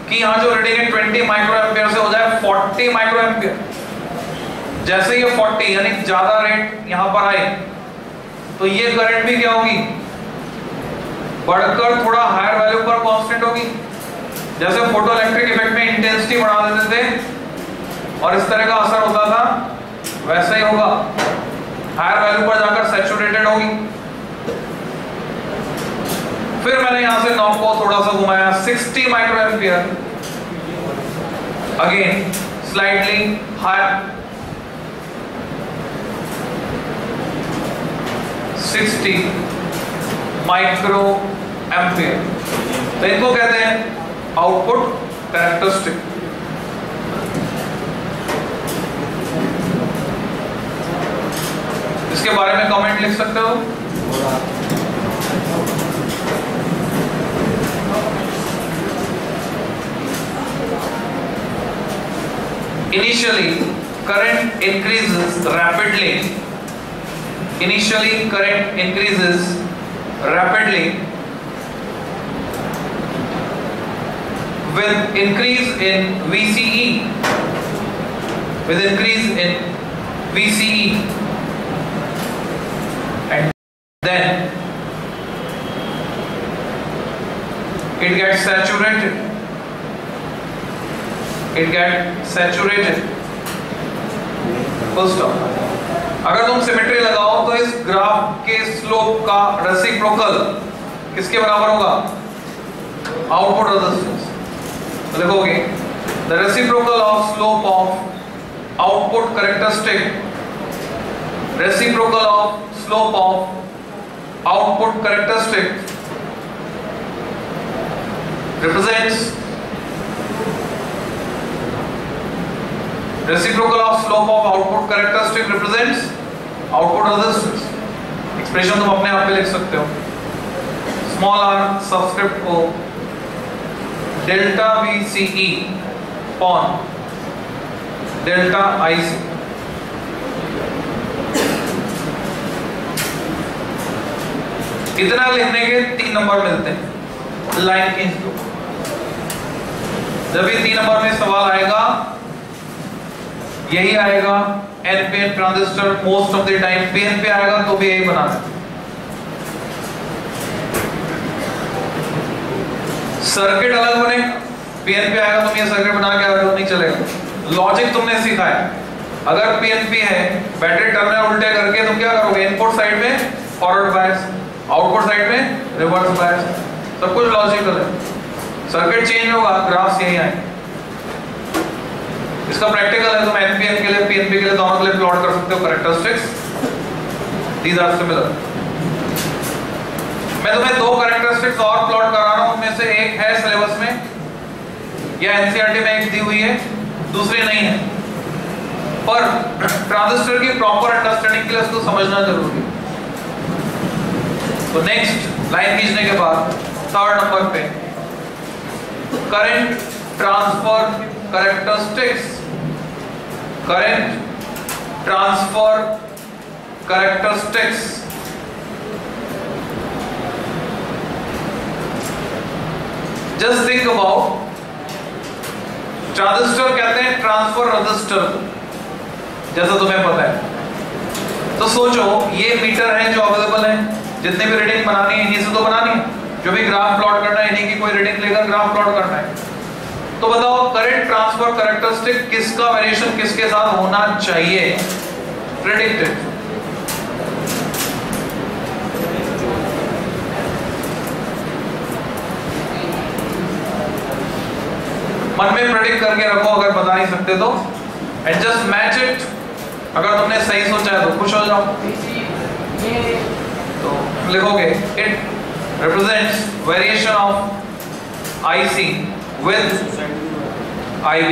कि यहाँ जो रीडिंग है 20 माइक्रो एम्पियर से हो जाए 40 माइक्रो एम्पियर जैसे ये 40 यानी ज़्यादा रेट यहाँ पर आए तो ये करंट भी क्या होगी? बढ़कर थोड़ा हायर वैल्यू पर कांस्टेंट होगी। जैसे फ़ोटो इलेक्ट्रिक इफ़ेक्ट में इंटेंसिटी बढ़ा देते थे, और इस तरह का असर होता था, वैसा ही होगा। हायर वैल्यू पर जाकर सैचुरेटेड होगी। फिर मैंने यहाँ से नॉब को थोड़ा सा घुमाया 60 micro ampere again slightly higher 60 micro ampere. तो इनको कहते हैं आउटपुट कैरेक्टरिस्टिक। इसके बारे में कमेंट लिख सकते हो? Initially, current increases rapidly. Initially current increases rapidly with increase in VCE with increase in VCE and then it gets saturated. It gets saturated. Full stop. अगर तुम सिमेट्री लगाओ तो इस ग्राफ के स्लोप का रेसिप्रोकल किसके बराबर होगा? आउटपुट रेजिस्टेंस तो लिखोगे the reciprocal of slope of output characteristic reciprocal of slope of output characteristic represents reciprocal of slope of output characteristic represents output resistance expression तुम अपने आप पे लिख सकते हो small r subscript को delta VCE on delta IC इतना लिखने के तीन नंबर मिलते हैं लाइन दो जब ये तीन नंबर में सवाल आएगा यही आएगा an NPN transistor most of the time PN पे आएगा तो भी यही बना सकते सर्किट अलग बने पीएन पे आएगा तुम ये सर्किट बना के आगे नहीं चलेगा। लॉजिक तुमने सीखा है। अगर पीएनपी है बैटरी टर्मिनल उल्टे करके तुम क्या करोगे? इनपुट साइड में फॉरवर्ड बायस आउटपुट साइड में रिवर्स बायस सब कुछ लॉजिकल है। सर्किट चेंज होगा ग्राफ्स यही आएँगे। इसका प्रैक्टिकल है तुम एनपीएन के लिए पीएनपी के लिए दोनों के लिए प्लॉट कर सकते हो करेक्टरिस्टिक्स दीज आर सिमिलर मैं तुम्हें दो करेक्टरिस्टिक्स और प्लॉट करा रहा हूँ, उनमें से एक है सिलेबस में, या एनसीईआरटी में एक दी हुई है, दूसरी नहीं है. पर ट्रांजिस्टर की प्रॉपर अंडरस्टैंडिंग के लिए उसको समझना ज़रूरी है. तो नेक्स्ट लाइन खींचने के बाद थर्ड नंबर पे current transfer characteristics current transfer characteristics just think about transistor कहते हैं ट्रांसफ़र रजिस्टर जैसा तुम्हें पता है। तो सोचो, ये मीटर है जो अवेलेबल है। जितने भी रीडिंग बनानी है, इन्हीं से तो बनानी है। जो भी ग्राफ प्लॉट करना है, इन्हीं की कोई रीडिंग लेकर ग्राफ प्लॉट करना है। तो बताओ करंट ट्रांसफ़र करेक्टरिस्टिक किसका वेरिएशन किसके साथ होना चाहिए? प्रेडिक्टेड मन में प्रेडिक्ट करके रखो, अगर बता नहीं सकते तो। एंड जस्ट मैच इट अगर तुमने सही सोचा है तो खुश हो जाओ। तो लिखोगे it represents variation of IC with IV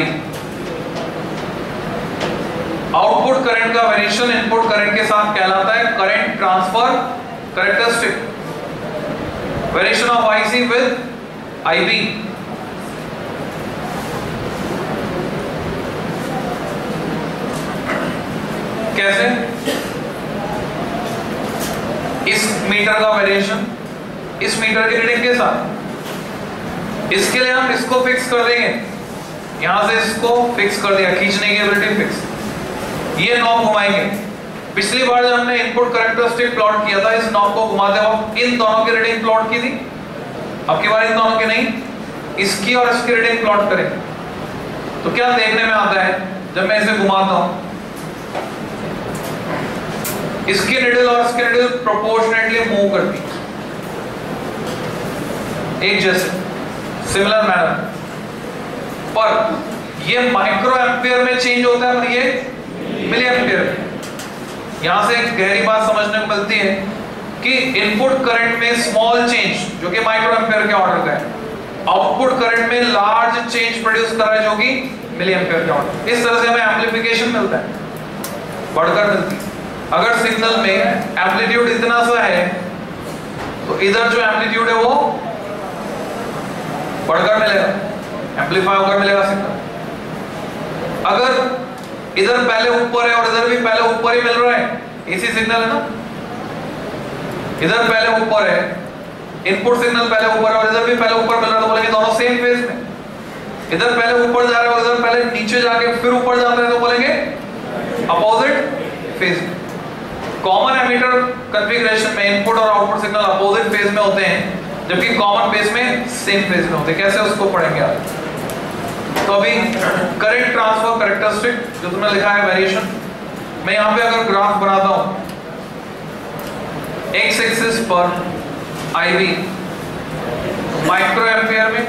output current का वेरिएशन इनपुट करंट के साथ कहलाता है current transfer characteristic variation of IC with IB कैसे? इस मीटर का वेरिएशन इस मीटर की रीडिंग के साथ. इसके लिए हम इसको फिक्स कर देंगे। यहाँ से इसको फिक्स कर दिया, खींचने की एबिलिटी फिक्स ये नॉब घुमाएँगे। पिछली बार जब हमने इनपुट करेक्टरिस्टिक प्लॉट किया था, इस नॉब को घुमाते वक्त इन दोनों की रीडिंग प्लॉट की थी। अब की बार इन दोनों की नहीं, इसकी और इसकी रीडिंग प्लॉट करें। तो क्या देखने में आता है, जब मैं इसे घुमाता हूँ। इसकी निडल और इसकी निडल प्रोपोर्शनेटली मूव करती एक जैसे। सिमिलर मैनर पर ये माइक्रो एम्पियर में चेंज होता है पर ये मिली एम्पियर यहाँ से एक गहरी बात समझने को मिलती है कि इनपुट करंट में स्मॉल चेंज जो कि माइक्रो एम्पियर के ऑर्डर का है आउटपुट करंट में लार्ज चेंज प्रोड्यूस कर रहा है, जो कि मिली एम्पियर के ऑर्डर इस तरह से हमें एम्पलीफिकेशन मिलता है। बढ़कर मिलती है। अगर सिग्नल में एम्पलीट्यूड इतना सा है तो इधर जो एम्पलीट्यूड है वो बढ़कर मिलेगा एम्पलीफाई होकर मिलेगा सिग्नल अगर इधर पहले ऊपर है और इधर भी पहले ऊपर ही मिल रहा है, इसी सिग्नल है ना? इधर पहले ऊपर है इनपुट सिग्नल पहले ऊपर है और इधर भी पहले ऊपर मिल रहा है तो बोलेंगे दोनों सेम फ़ेज़ में। इधर पहले ऊपर जा रहे है इधर पहले नीचे जाके फिर ऊपर जाता हैं तो बोलेंगे opposite phase common emitter configuration में इनपुट और आउटपुट सिग्नल अपोजिट फ़ेज़ में होते हैं। जबकि कॉमन फ़ेज़ में सेम फ़ेज़ में होते कैसे उसको पढ़ेंगे आप? तो अभी करंट ट्रांसफ़र करेक्टरिस्टिक जो तुमने लिखा है वेरिएशन मैं यहाँ पे अगर ग्राफ बनाता हूँ एक्स एक्सिस पर आईवी माइक्रो एम्पियर में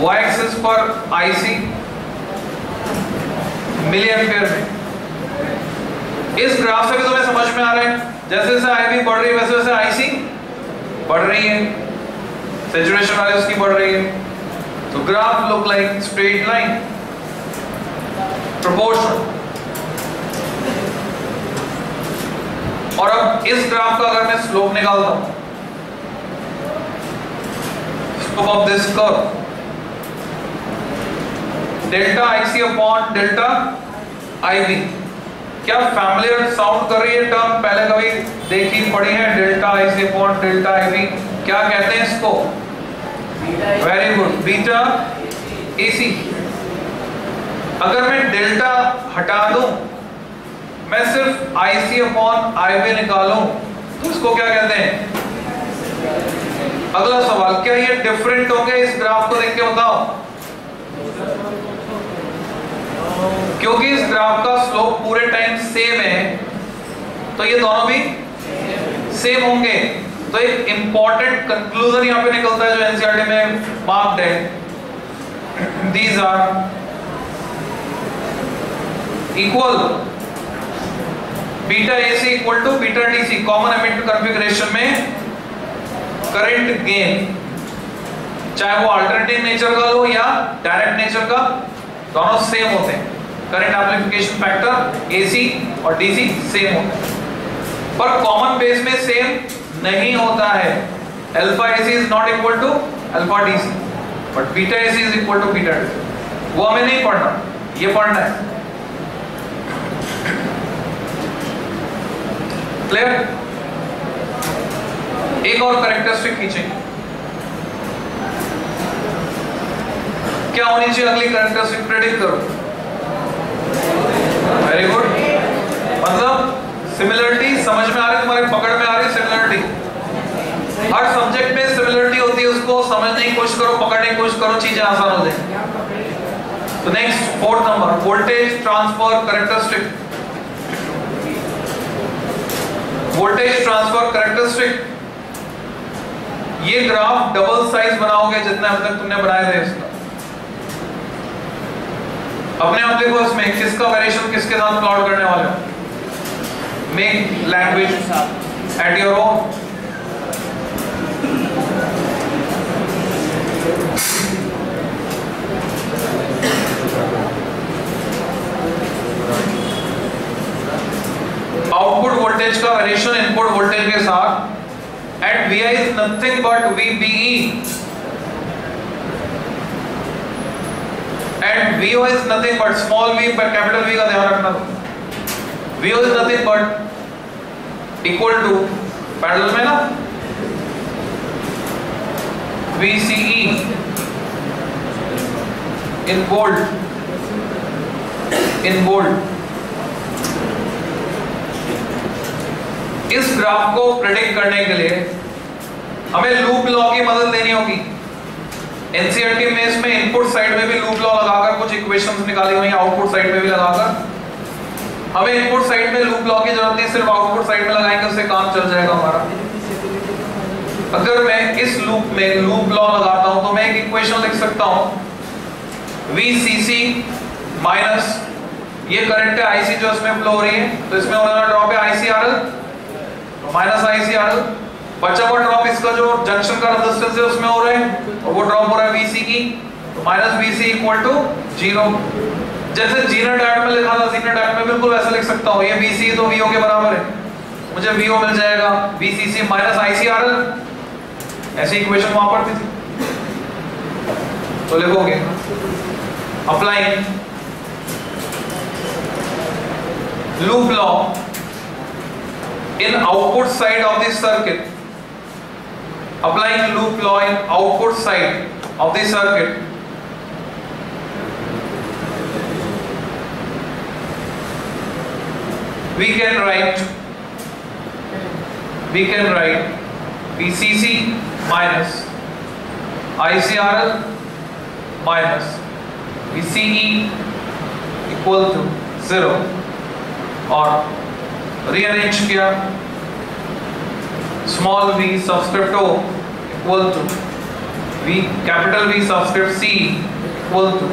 वाई एक्सिस पर आईसी मिली एम्पियर में। इस ग्राफ से भी तुम्हें समझ में आ रहा है जैसे जैसे आईवी बढ़ रही है वैसे वैसे आईसी बढ़ रही है सेचुरेशन वाले उसकी बढ़ रही है। तो graph look like straight line proportion और अब इस ग्राफ का अगर मैं स्लोप निकालता हूँ slope of this curve delta IC upon delta IV क्या फैमिलियर साउंड कर रही है टर्म पहले कभी देखी पढ़ी है delta IC upon delta IV क्या कहते हैं इसको? वेरी गुड बीटा एसी अगर मैं डेल्टा हटा दूँ, मैं सिर्फ़ आईसी अपॉन आईवी निकालूं तो इसको क्या कहते हैं? अगला सवाल, क्या ये डिफरेंट होंगे? इस ग्राफ को देख के बताओ। क्योंकि इस ग्राफ का स्लोप पूरे टाइम सेम है तो ये दोनों भी सेम होंगे। तो एक इंपॉर्टेंट कंक्लूजन यहाँ पे निकलता है जो एनसीईआरटी में मार्क्ड है। These are equal beta AC equal to beta DC common emitter configuration में करंट गेन चाहे वो अल्टरनेटिव नेचर का हो या डायरेक्ट नेचर का, दोनों सेम होते हैं। करंट एम्पलीफिकेशन फैक्टर एसी और डीसी सेम होता हैं। पर कॉमन बेस में सेम नहीं होता है। Alpha AC is not equal to alpha DC but beta AC is equal to beta DC वो हमें नहीं पढ़ना। ये पढ़ना है। क्लियर एक और करेक्टरिस्टिक खींचेंगे क्या होनी चाहिए अगली करेक्टरिस्टिक प्रेडिक्ट करो? वेरी गुड मतलब सिमिलरिटी समझ में आ रही तुम्हारे पकड़ में आ रही सिमिलरिटी हर सब्जेक्ट में सिमिलरिटी होती है उसको समझने की कोशिश करो, पकड़ने की कोशिश करो, चीज़ें आसान हो जाए तो next fourth number voltage transfer characteristic voltage transfer characteristic ये ग्राफ डबल साइज़ बनाओगे जितना अभी तक तुमने बनाए थे इसका। अपने आप देखो इसमें, किसका वेरिएशन किसके साथ प्लॉट करने वाले हो? Make language at your own output voltage का वेरिएशन इनपुट वोल्टेज के साथ. At V I is nothing but V BE and VO is nothing but small V पर कैपिटल वी का ध्यान रखना। VO is nothing but equal to pedal में ना? V VCE in bold in bold इस ग्राफ को प्रेडिक्ट करने के लिए हमें लूप लॉ की मदद लेनी होगी। एनसीईआरटी में इसमें इनपुट साइड में भी लूप लॉ लगाकर कुछ इक्वेशंस निकाली हुई हैं आउटपुट साइड में भी लगाकर। हमें इनपुट साइड में लूप लॉ की ज़रूरत नहीं, सिर्फ़ आउटपुट साइड में लगाएँगे, उससे काम चल जाएगा हमारा। अगर मैं इस लूप में लूप लॉ लगाता हूँ तो मैं एक इक्वेशन लिख सकता हूँ। VCC माइनस ये करंट है IC जो इसमें फ्लो हो रही है तो इसमें होने वाला ड्रॉप है तो माइनस ICRL बचा हुआ ड्रॉप इसका जो जंक्शन का रेजिस्टेंस है, उसमें हो रहा है, और वो ड्रॉप हो रहा है VC की। तो minus VC equal to zero जैसे ज़ीरो डायट में लिखा था ज़ीरो डायट में बिल्कुल वैसे लिख सकता हूँ। ये VC तो VO के बराबर है। मुझे VO मिल जाएगा। VCC माइनस ICRL ऐसी इक्वेशन वहाँ पर थी। तो लिखोगे? Applying loop law in output side of this circuit applying loop law in output side of the circuit we can write we can write VCC minus ICRL minus VCE equal to zero और rearrange किया small v subscript o equal to v, capital V subscript c equal to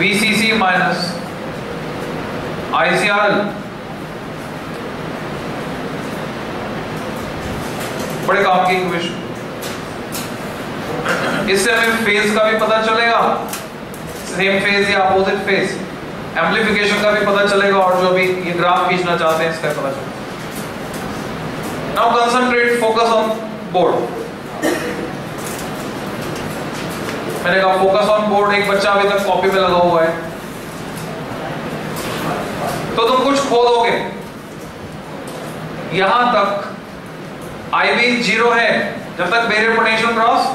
VCC minus ICRL बड़े काम की इक्वेशन इससे हमें फ़ेज़ का भी पता चलेगा. सेम फ़ेज़ या अपोजिट फ़ेज़ एम्पलीफिकेशन का भी पता चलेगा और जो भी ये ग्राफ खींचना चाहते हैं, इसका पता चलेगा. Now concentrate focus on board मैंने कहा फोकस ऑन बोर्ड एक बच्चा अभी तक कॉपी में लगा हुआ है। तो तुम कुछ खोदोगे। यहाँ तक आईवी ज़ीरो है, जब तक बैरियर पोटेंशियल क्रॉस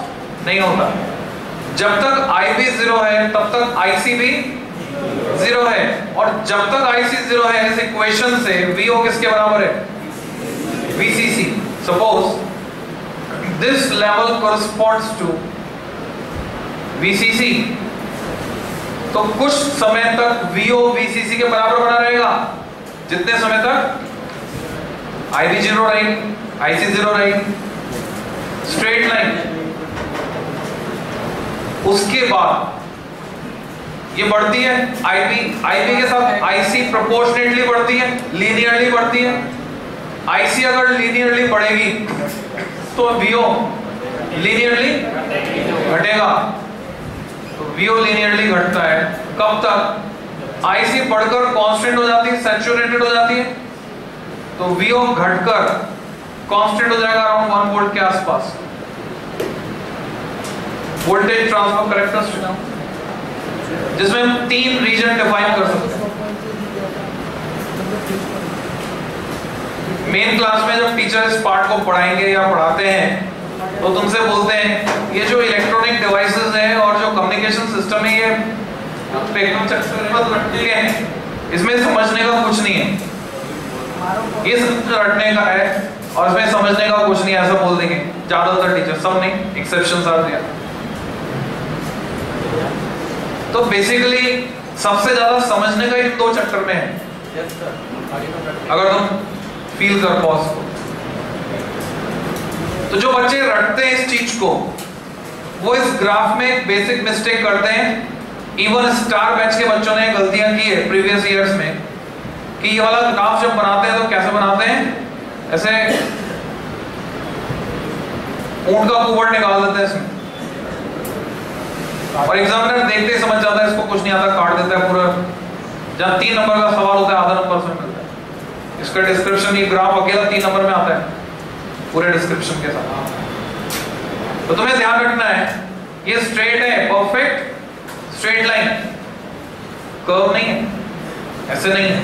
नहीं होता। जब तक आईवी ज़ीरो है, तब तक आईसी भी ज़ीरो है। और जब तक आईसी ज़ीरो है, इस इक्वेशन से वीओ किसके बराबर है? VCC suppose this level corresponds to VCC तो कुछ समय तक वीओ वीसीसी के बराबर बना रहेगा। जितने समय तक? आईवी ज़ीरो रहेगी आईसी ज़ीरो रहेगी स्ट्रेट लाइन उसके बाद ये बढ़ती है आईपी आईपी के साथ आईसी प्रोपोर्शनेटली बढ़ती है लीनियरली बढ़ती है। आईसी अगर लीनियरली बढ़ेगी तो वीओ लीनियरली घटेगा। तो वीओ लीनियरली घटता है। कब तक? आईसी बढ़कर कांस्टेंट हो जाती है सैचुरेटेड हो जाती है। तो वीओ घटकर कांस्टेंट हो जाएगा अराउंड वन वोल्ट के आसपास। वोल्टेज ट्रांसफ़र करेक्टरिस्टिक जिसमें हम तीन रीजन डिफाइन कर सकते हैं। मेन क्लास में जब टीचर इस पार्ट को पढ़ाएँगे या पढ़ाते हैं तो तुमसे बोलते हैं ये जो इलेक्ट्रॉनिक डिवाइसेस हैं और जो कम्युनिकेशन सिस्टम है ये इसमें समझने का कुछ नहीं है। ये रटने का है और इसमें समझने का कुछ नहीं ऐसा बोल देंगे। ज़्यादातर टीचर सब नहीं एक्सेप्शन आर दिया तो बेसिकली सबसे ज़्यादा समझने का एक दो चक्कर में है। अगर तुम फील कर उसको तो जो बच्चे रटते हैं इस चीज़ को, वो इस ग्राफ में बेसिक मिस्टेक करते हैं। इवन स्टार बैच के बच्चों ने गलतियाँ की है प्रीवियस इयर्स में, कि ये वाला ग्राफ जब बनाते हैं तो कैसे बनाते हैं? ऐसे ऊँट का कुबड़ निकाल देते हैं इसमें। और एग्जामिनर देखते समझ जाता है, इसको कुछ नहीं आता, काट देता है पूरा। जब तीन नंबर का सवाल होता है, आधा नंबर से। इसका डिस्क्रिप्शन ये ग्राफ अकेला तीन नंबर में आता है। पूरे डिस्क्रिप्शन के साथ। तो तुम्हें ध्यान रखना है, ये स्ट्रेट है परफेक्ट स्ट्रेट लाइन कर्व नहीं है, ऐसे नहीं है।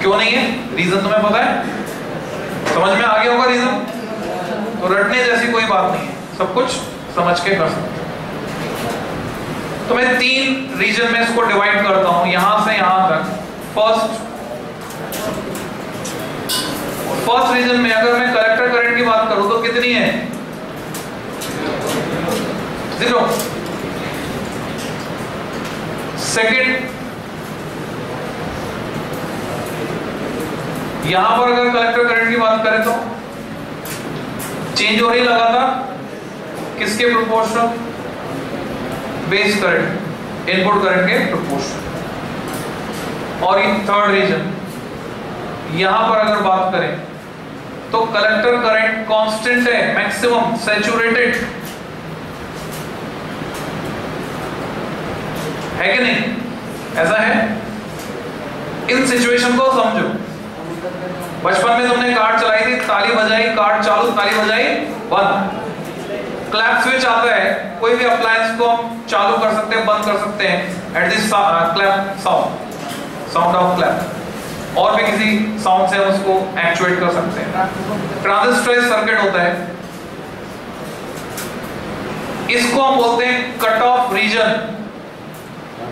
क्यों नहीं है? रीजन तुम्हें पता है? समझ में आ गया होगा रीजन तो रटने जैसी कोई बात नहीं है। सब कुछ समझ के कर सकते तो मैं तीन रीजन में इसको डिवाइड करता हूँ, यहाँ से यहाँ तक। फ़र्स्ट फ़र्स्ट रीजन में अगर मैं कलेक्टर करंट की बात करूँ तो कितनी है? ज़ीरो सेकंड यहाँ पर अगर कलेक्टर करंट की बात करें तो चेंज हो रही लगातार। किसके proportional base current input current के प्रोपोर्शन और इन थर्ड रीजन यहाँ पर अगर बात करें तो कलेक्टर करंट कांस्टेंट है मैक्सिमम सैचुरेटेड है कि नहीं? ऐसा है? इन सिचुएशन को समझो। बचपन में तुमने कार्ड चलाई थी, ताली बजाई कार्ड चालू, ताली बजाई, बंद. क्लैप स्विच आता है, कोई भी अप्लायंस को हम चालू कर सकते हैं, बंद कर सकते हैं. At this clap sound sound of clap और भी किसी साउंड से उसको एक्चुएट कर सकते हैं। ट्रांजिस्टर सर्किट होता है। इसको हम बोलते हैं कट ऑफ़ रीजन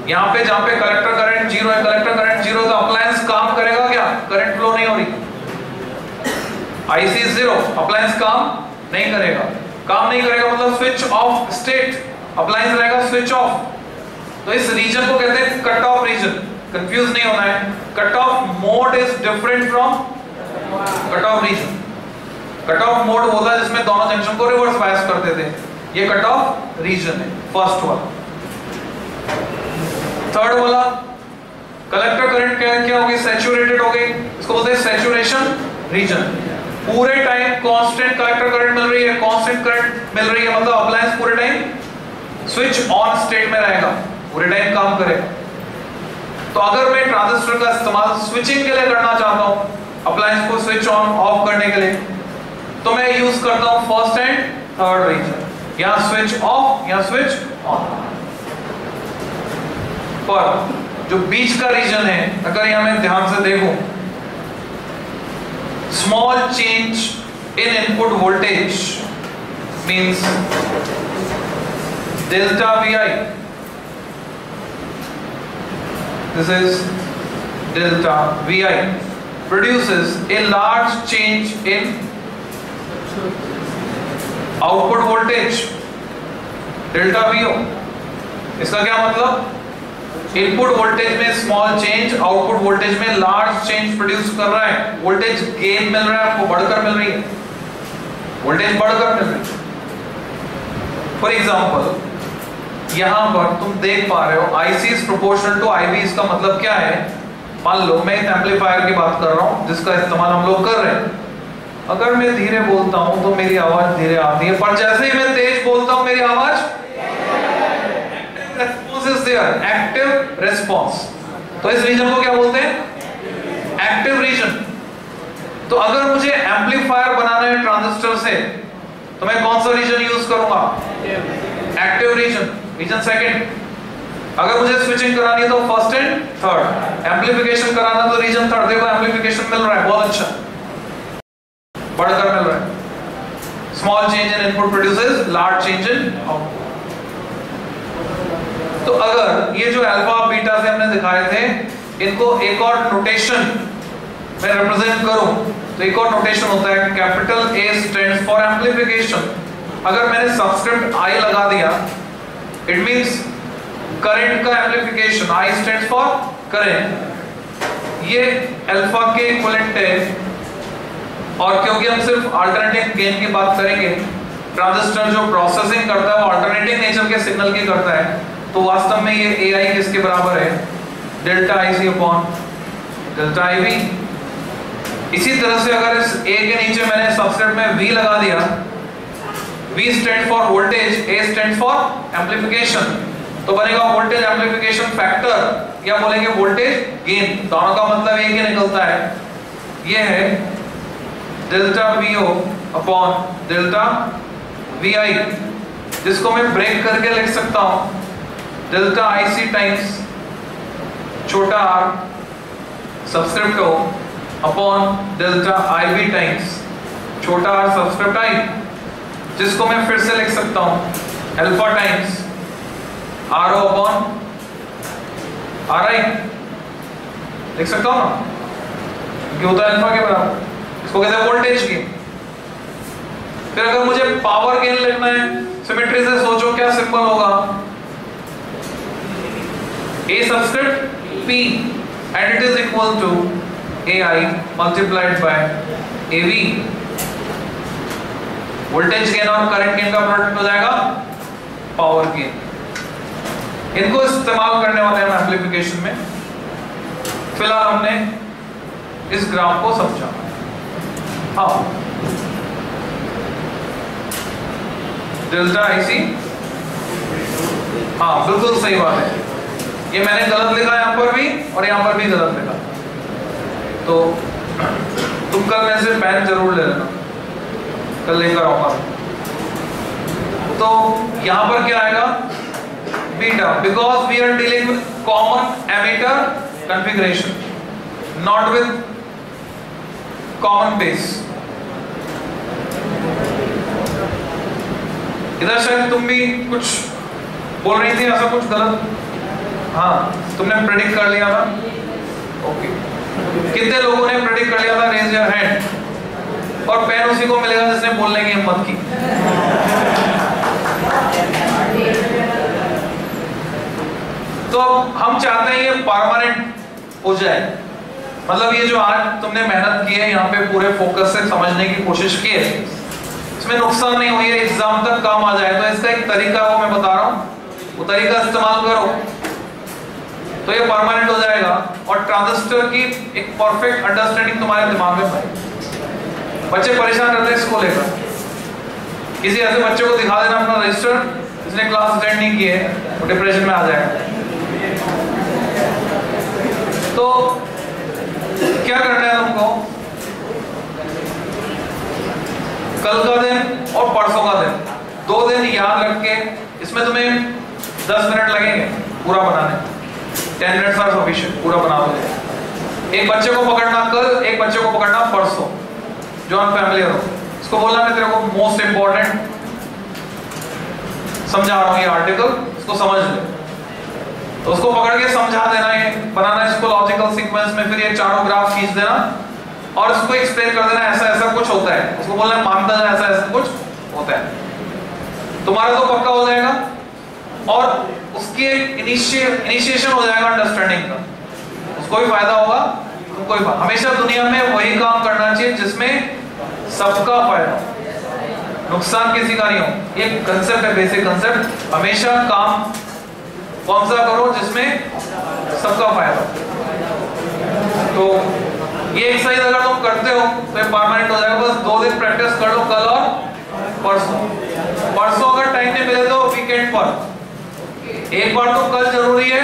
यहाँ पे जहाँ पे कलेक्टर करंट ज़ीरो है कलेक्टर करंट ज़ीरो तो अप्लायंस काम करेगा क्या? करंट फ्लो नहीं हो रही। आईसी ज़ीरो अप्लायंस काम नहीं करेगा। काम नहीं करेगा मतलब स्विच ऑफ़ स्टेट अप्लायंस रहेगा स्विच ऑफ़ तो इस रीजन को कहते हैं कट ऑफ़ रीजन कंफ्यूज नहीं होना है। Cut off mode is different from cut off region cut off mode होता है जिसमें दोनों जंक्शन को रिवर्स बायस करते थे ये कट ऑफ़ रीजन है फ़र्स्ट वाला। थर्ड वाला कलेक्टर करंट क्या क्या हो गई? सैचुरेटेड हो गई। इसको बोलते हैं सैचुरेशन रीजन पूरे टाइम कांस्टेंट कलेक्टर करंट मिल रही है कांस्टेंट करंट मिल रही है मतलब अप्लायंस पूरे टाइम स्विच ऑन स्टेट में रहेगा। पूरे टाइम काम करेगा। तो अगर मैं ट्रांजिस्टर का इस्तेमाल स्विचिंग के लिए करना चाहता हूँ अप्लायंस को स्विच ऑन ऑफ़ करने के लिए तो मैं यूज़ करता हूँ फ़र्स्ट एंड थर्ड रीजन या स्विच ऑफ़ या स्विच ऑन पर जो बीच का रीजन है, अगर यहाँ मैं ध्यान से देखूँ, small change in input voltage means delta Vi. This is delta Vi produces a large change in output voltage delta Vo. इसका क्या मतलब? इनपुट वोल्टेज में स्मॉल चेंज आउटपुट वोल्टेज में लार्ज चेंज प्रोड्यूस कर रहा है। वोल्टेज गेन मिल रहा है, आपको बढ़कर मिल रही है। वोल्टेज बढ़कर मिल रही है। फॉर एग्जांपल यहाँ पर तुम देख पा रहे हो IC is proportional to IB इसका मतलब क्या है? मान लो, मैं एक एम्पलीफायर की बात कर रहा हूँ, जिसका इस्तेमाल हम लोग कर रहे हैं। अगर मैं धीरे बोलता हूँ तो मेरी आवाज़ धीरे आती है, पर जैसे ही मैं तेज बोलता हूँ, मेरी आवाज़ response is there active response तो इस रीजन को क्या बोलते हैं? एक्टिव रीजन तो अगर मुझे एम्पलीफायर बनाना है ट्रांजिस्टर से तो मैं कौन सा रीजन यूज़ करूँगा? एक्टिव रीजन रीजन सेकंड अगर मुझे स्विचिंग करानी है तो फ़र्स्ट एंड थर्ड एम्पलीफिकेशन कराना तो रीजन थर्ड देखो एम्पलीफिकेशन मिल रहा है, बहुत अच्छा। बढ़कर मिल रहा है। Small change in input produces large change in output तो अगर ये जो अल्फ़ा बीटा से हमने दिखाए थे, इनको एक और नोटेशन मैं रिप्रेजेंट करूँ तो एक और नोटेशन होता है capital A stands for amplification अगर मैंने सबस्क्रिप्ट आई लगा दिया इट मींस करंट का amplification I stands for current ये अल्फ़ा के इक्विवेलेंट है। और क्योंकि हम सिर्फ़ अल्टरनेटिंग गेन की बात करेंगे ट्रांजिस्टर जो प्रोसेसिंग करता है वो अल्टरनेटिंग नेचर के सिग्नल की करता है। तो वास्तव में ये ए आई किसके बराबर है? Delta I C upon delta I V इसी तरह से अगर इस ए के नीचे मैंने सबस्क्रिप्ट में वी लगा दिया V stand for voltage A stand for amplification तो बनेगा वोल्टेज एम्पलीफिकेशन फैक्टर या बोलेंगे वोल्टेज गेन दोनों का मतलब एक ही निकलता है। ये है delta O upon delta I जिसको मैं ब्रेक करके लिख सकता हूँ। डेल्टा सी टाइम्स छोटा R subscript O upon delta B times छोटा आर सबस्क्रिप्ट आई जिसको मैं फिर से लिख सकता हूँ। Alpha times R O upon R I लिख सकता हूँ ना? क्योंकि होता है अल्फ़ा के बराबर? इसको कहते हैं वोल्टेज गेन फिर अगर मुझे पावर गेन लिखना है सिमेट्री से सोचो क्या सिंबल होगा? A A subscript P and it is equal to AI multiplied by AV voltage gain और करंट गेन का प्रोडक्ट हो जाएगा पावर गेन। इनको इस्तेमाल करने वाले हम एम्पलीफिकेशन में। फ़िलहाल हमने इस ग्राफ को समझा। हाँ। डेल्टा आईसी हाँ बिल्कुल सही बात है। ये मैंने गलत लिखा यहाँ पर भी और यहाँ पर भी गलत लिखा। तो तुम कल में से पेन ज़रूर ले लेना। कल लेकर आऊँगा तो यहाँ पर क्या आएगा? Beta because we are dealing with common emitter configuration not with common base इधर शायद तुम भी कुछ बोल रही थी, ऐसा कुछ गलत? हाँ तुमने प्रेडिक्ट कर लिया था? ओके कितने लोगों ने प्रेडिक्ट कर लिया था? रेज योर हैंड और पेन उसी को मिलेगा जिसने बोलने की हिम्मत की। तो हम चाहते हैं ये परमानेंट हो जाए। मतलब ये जो आज तुमने मेहनत की है, यहाँ पे पूरे फोकस से समझने की कोशिश की है, इसमें नुकसान नहीं हुई है एग्ज़ाम तक काम आ जाए। तो इसका एक तरीका वो मैं बता रहा हूँ। वो तरीका इस्तेमाल करो तो ये परमानेंट हो जाएगा और ट्रांजिस्टर की एक परफेक्ट अंडरस्टैंडिंग तुम्हारे दिमाग में पाए बच्चे परेशान रहते हैं इसको लेकर। किसी ऐसे बच्चे को दिखा देना अपना रजिस्टर जिसने क्लास अटेंड नहीं किए, वो डिप्रेशन में आ जाएगा तो क्या करना है तुमको कल का दिन और परसों का दिन। दो दिन याद रख के, इसमें तुम्हें दस मिनट लगेंगे पूरा बनाने। टेन मिनट्स आर सफिशिएंट पूरा बना दो। एक बच्चे को पकड़ना कल, एक बच्चे को पकड़ना परसों। जो अनफैमिलियर हो। इसको बोलना मैं तेरे को मोस्ट इंपॉर्टेंट समझा रहा हूँ ये आर्टिकल इसको समझ ले। तो उसको पकड़ के समझा देना ये बनाना इसको लॉजिकल सीक्वेंस में फिर ये चारों ग्राफ खींच देना और इसको एक्सप्लेन कर देना ऐसा ऐसा कुछ होता है। उसको बोलना मानता है ऐसा ऐसा कुछ होता है। तुम्हारा तो पक्का हो जाएगा और उसके इनिशिएशन हो जाएगा अंडरस्टैंडिंग का। उसको भी फ़ायदा होगा। तुमको भी हमेशा दुनिया में वही काम करना चाहिए जिसमें सबका फ़ायदा नुकसान किसी का नहीं हो। ये कंसेप्ट है बेसिक कंसेप्ट हमेशा काम कौन सा करो जिसमें सबका फ़ायदा तो ये एक्सरसाइज अगर तुम करते हो तो परमानेंट हो जाएगा। बस दो दिन प्रैक्टिस कर लो कल और परसों। परसों अगर टाइम नहीं मिले तो वीकेंड पर। एक बार तो कल ज़रूरी है।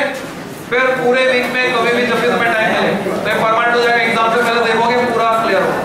फिर पूरे वीक में कभी भी जब भी तुम्हें टाइम मिले तो परमानेंट हो जाएगा एग्ज़ाम से पहले देखोगे पूरा क्लियर होगा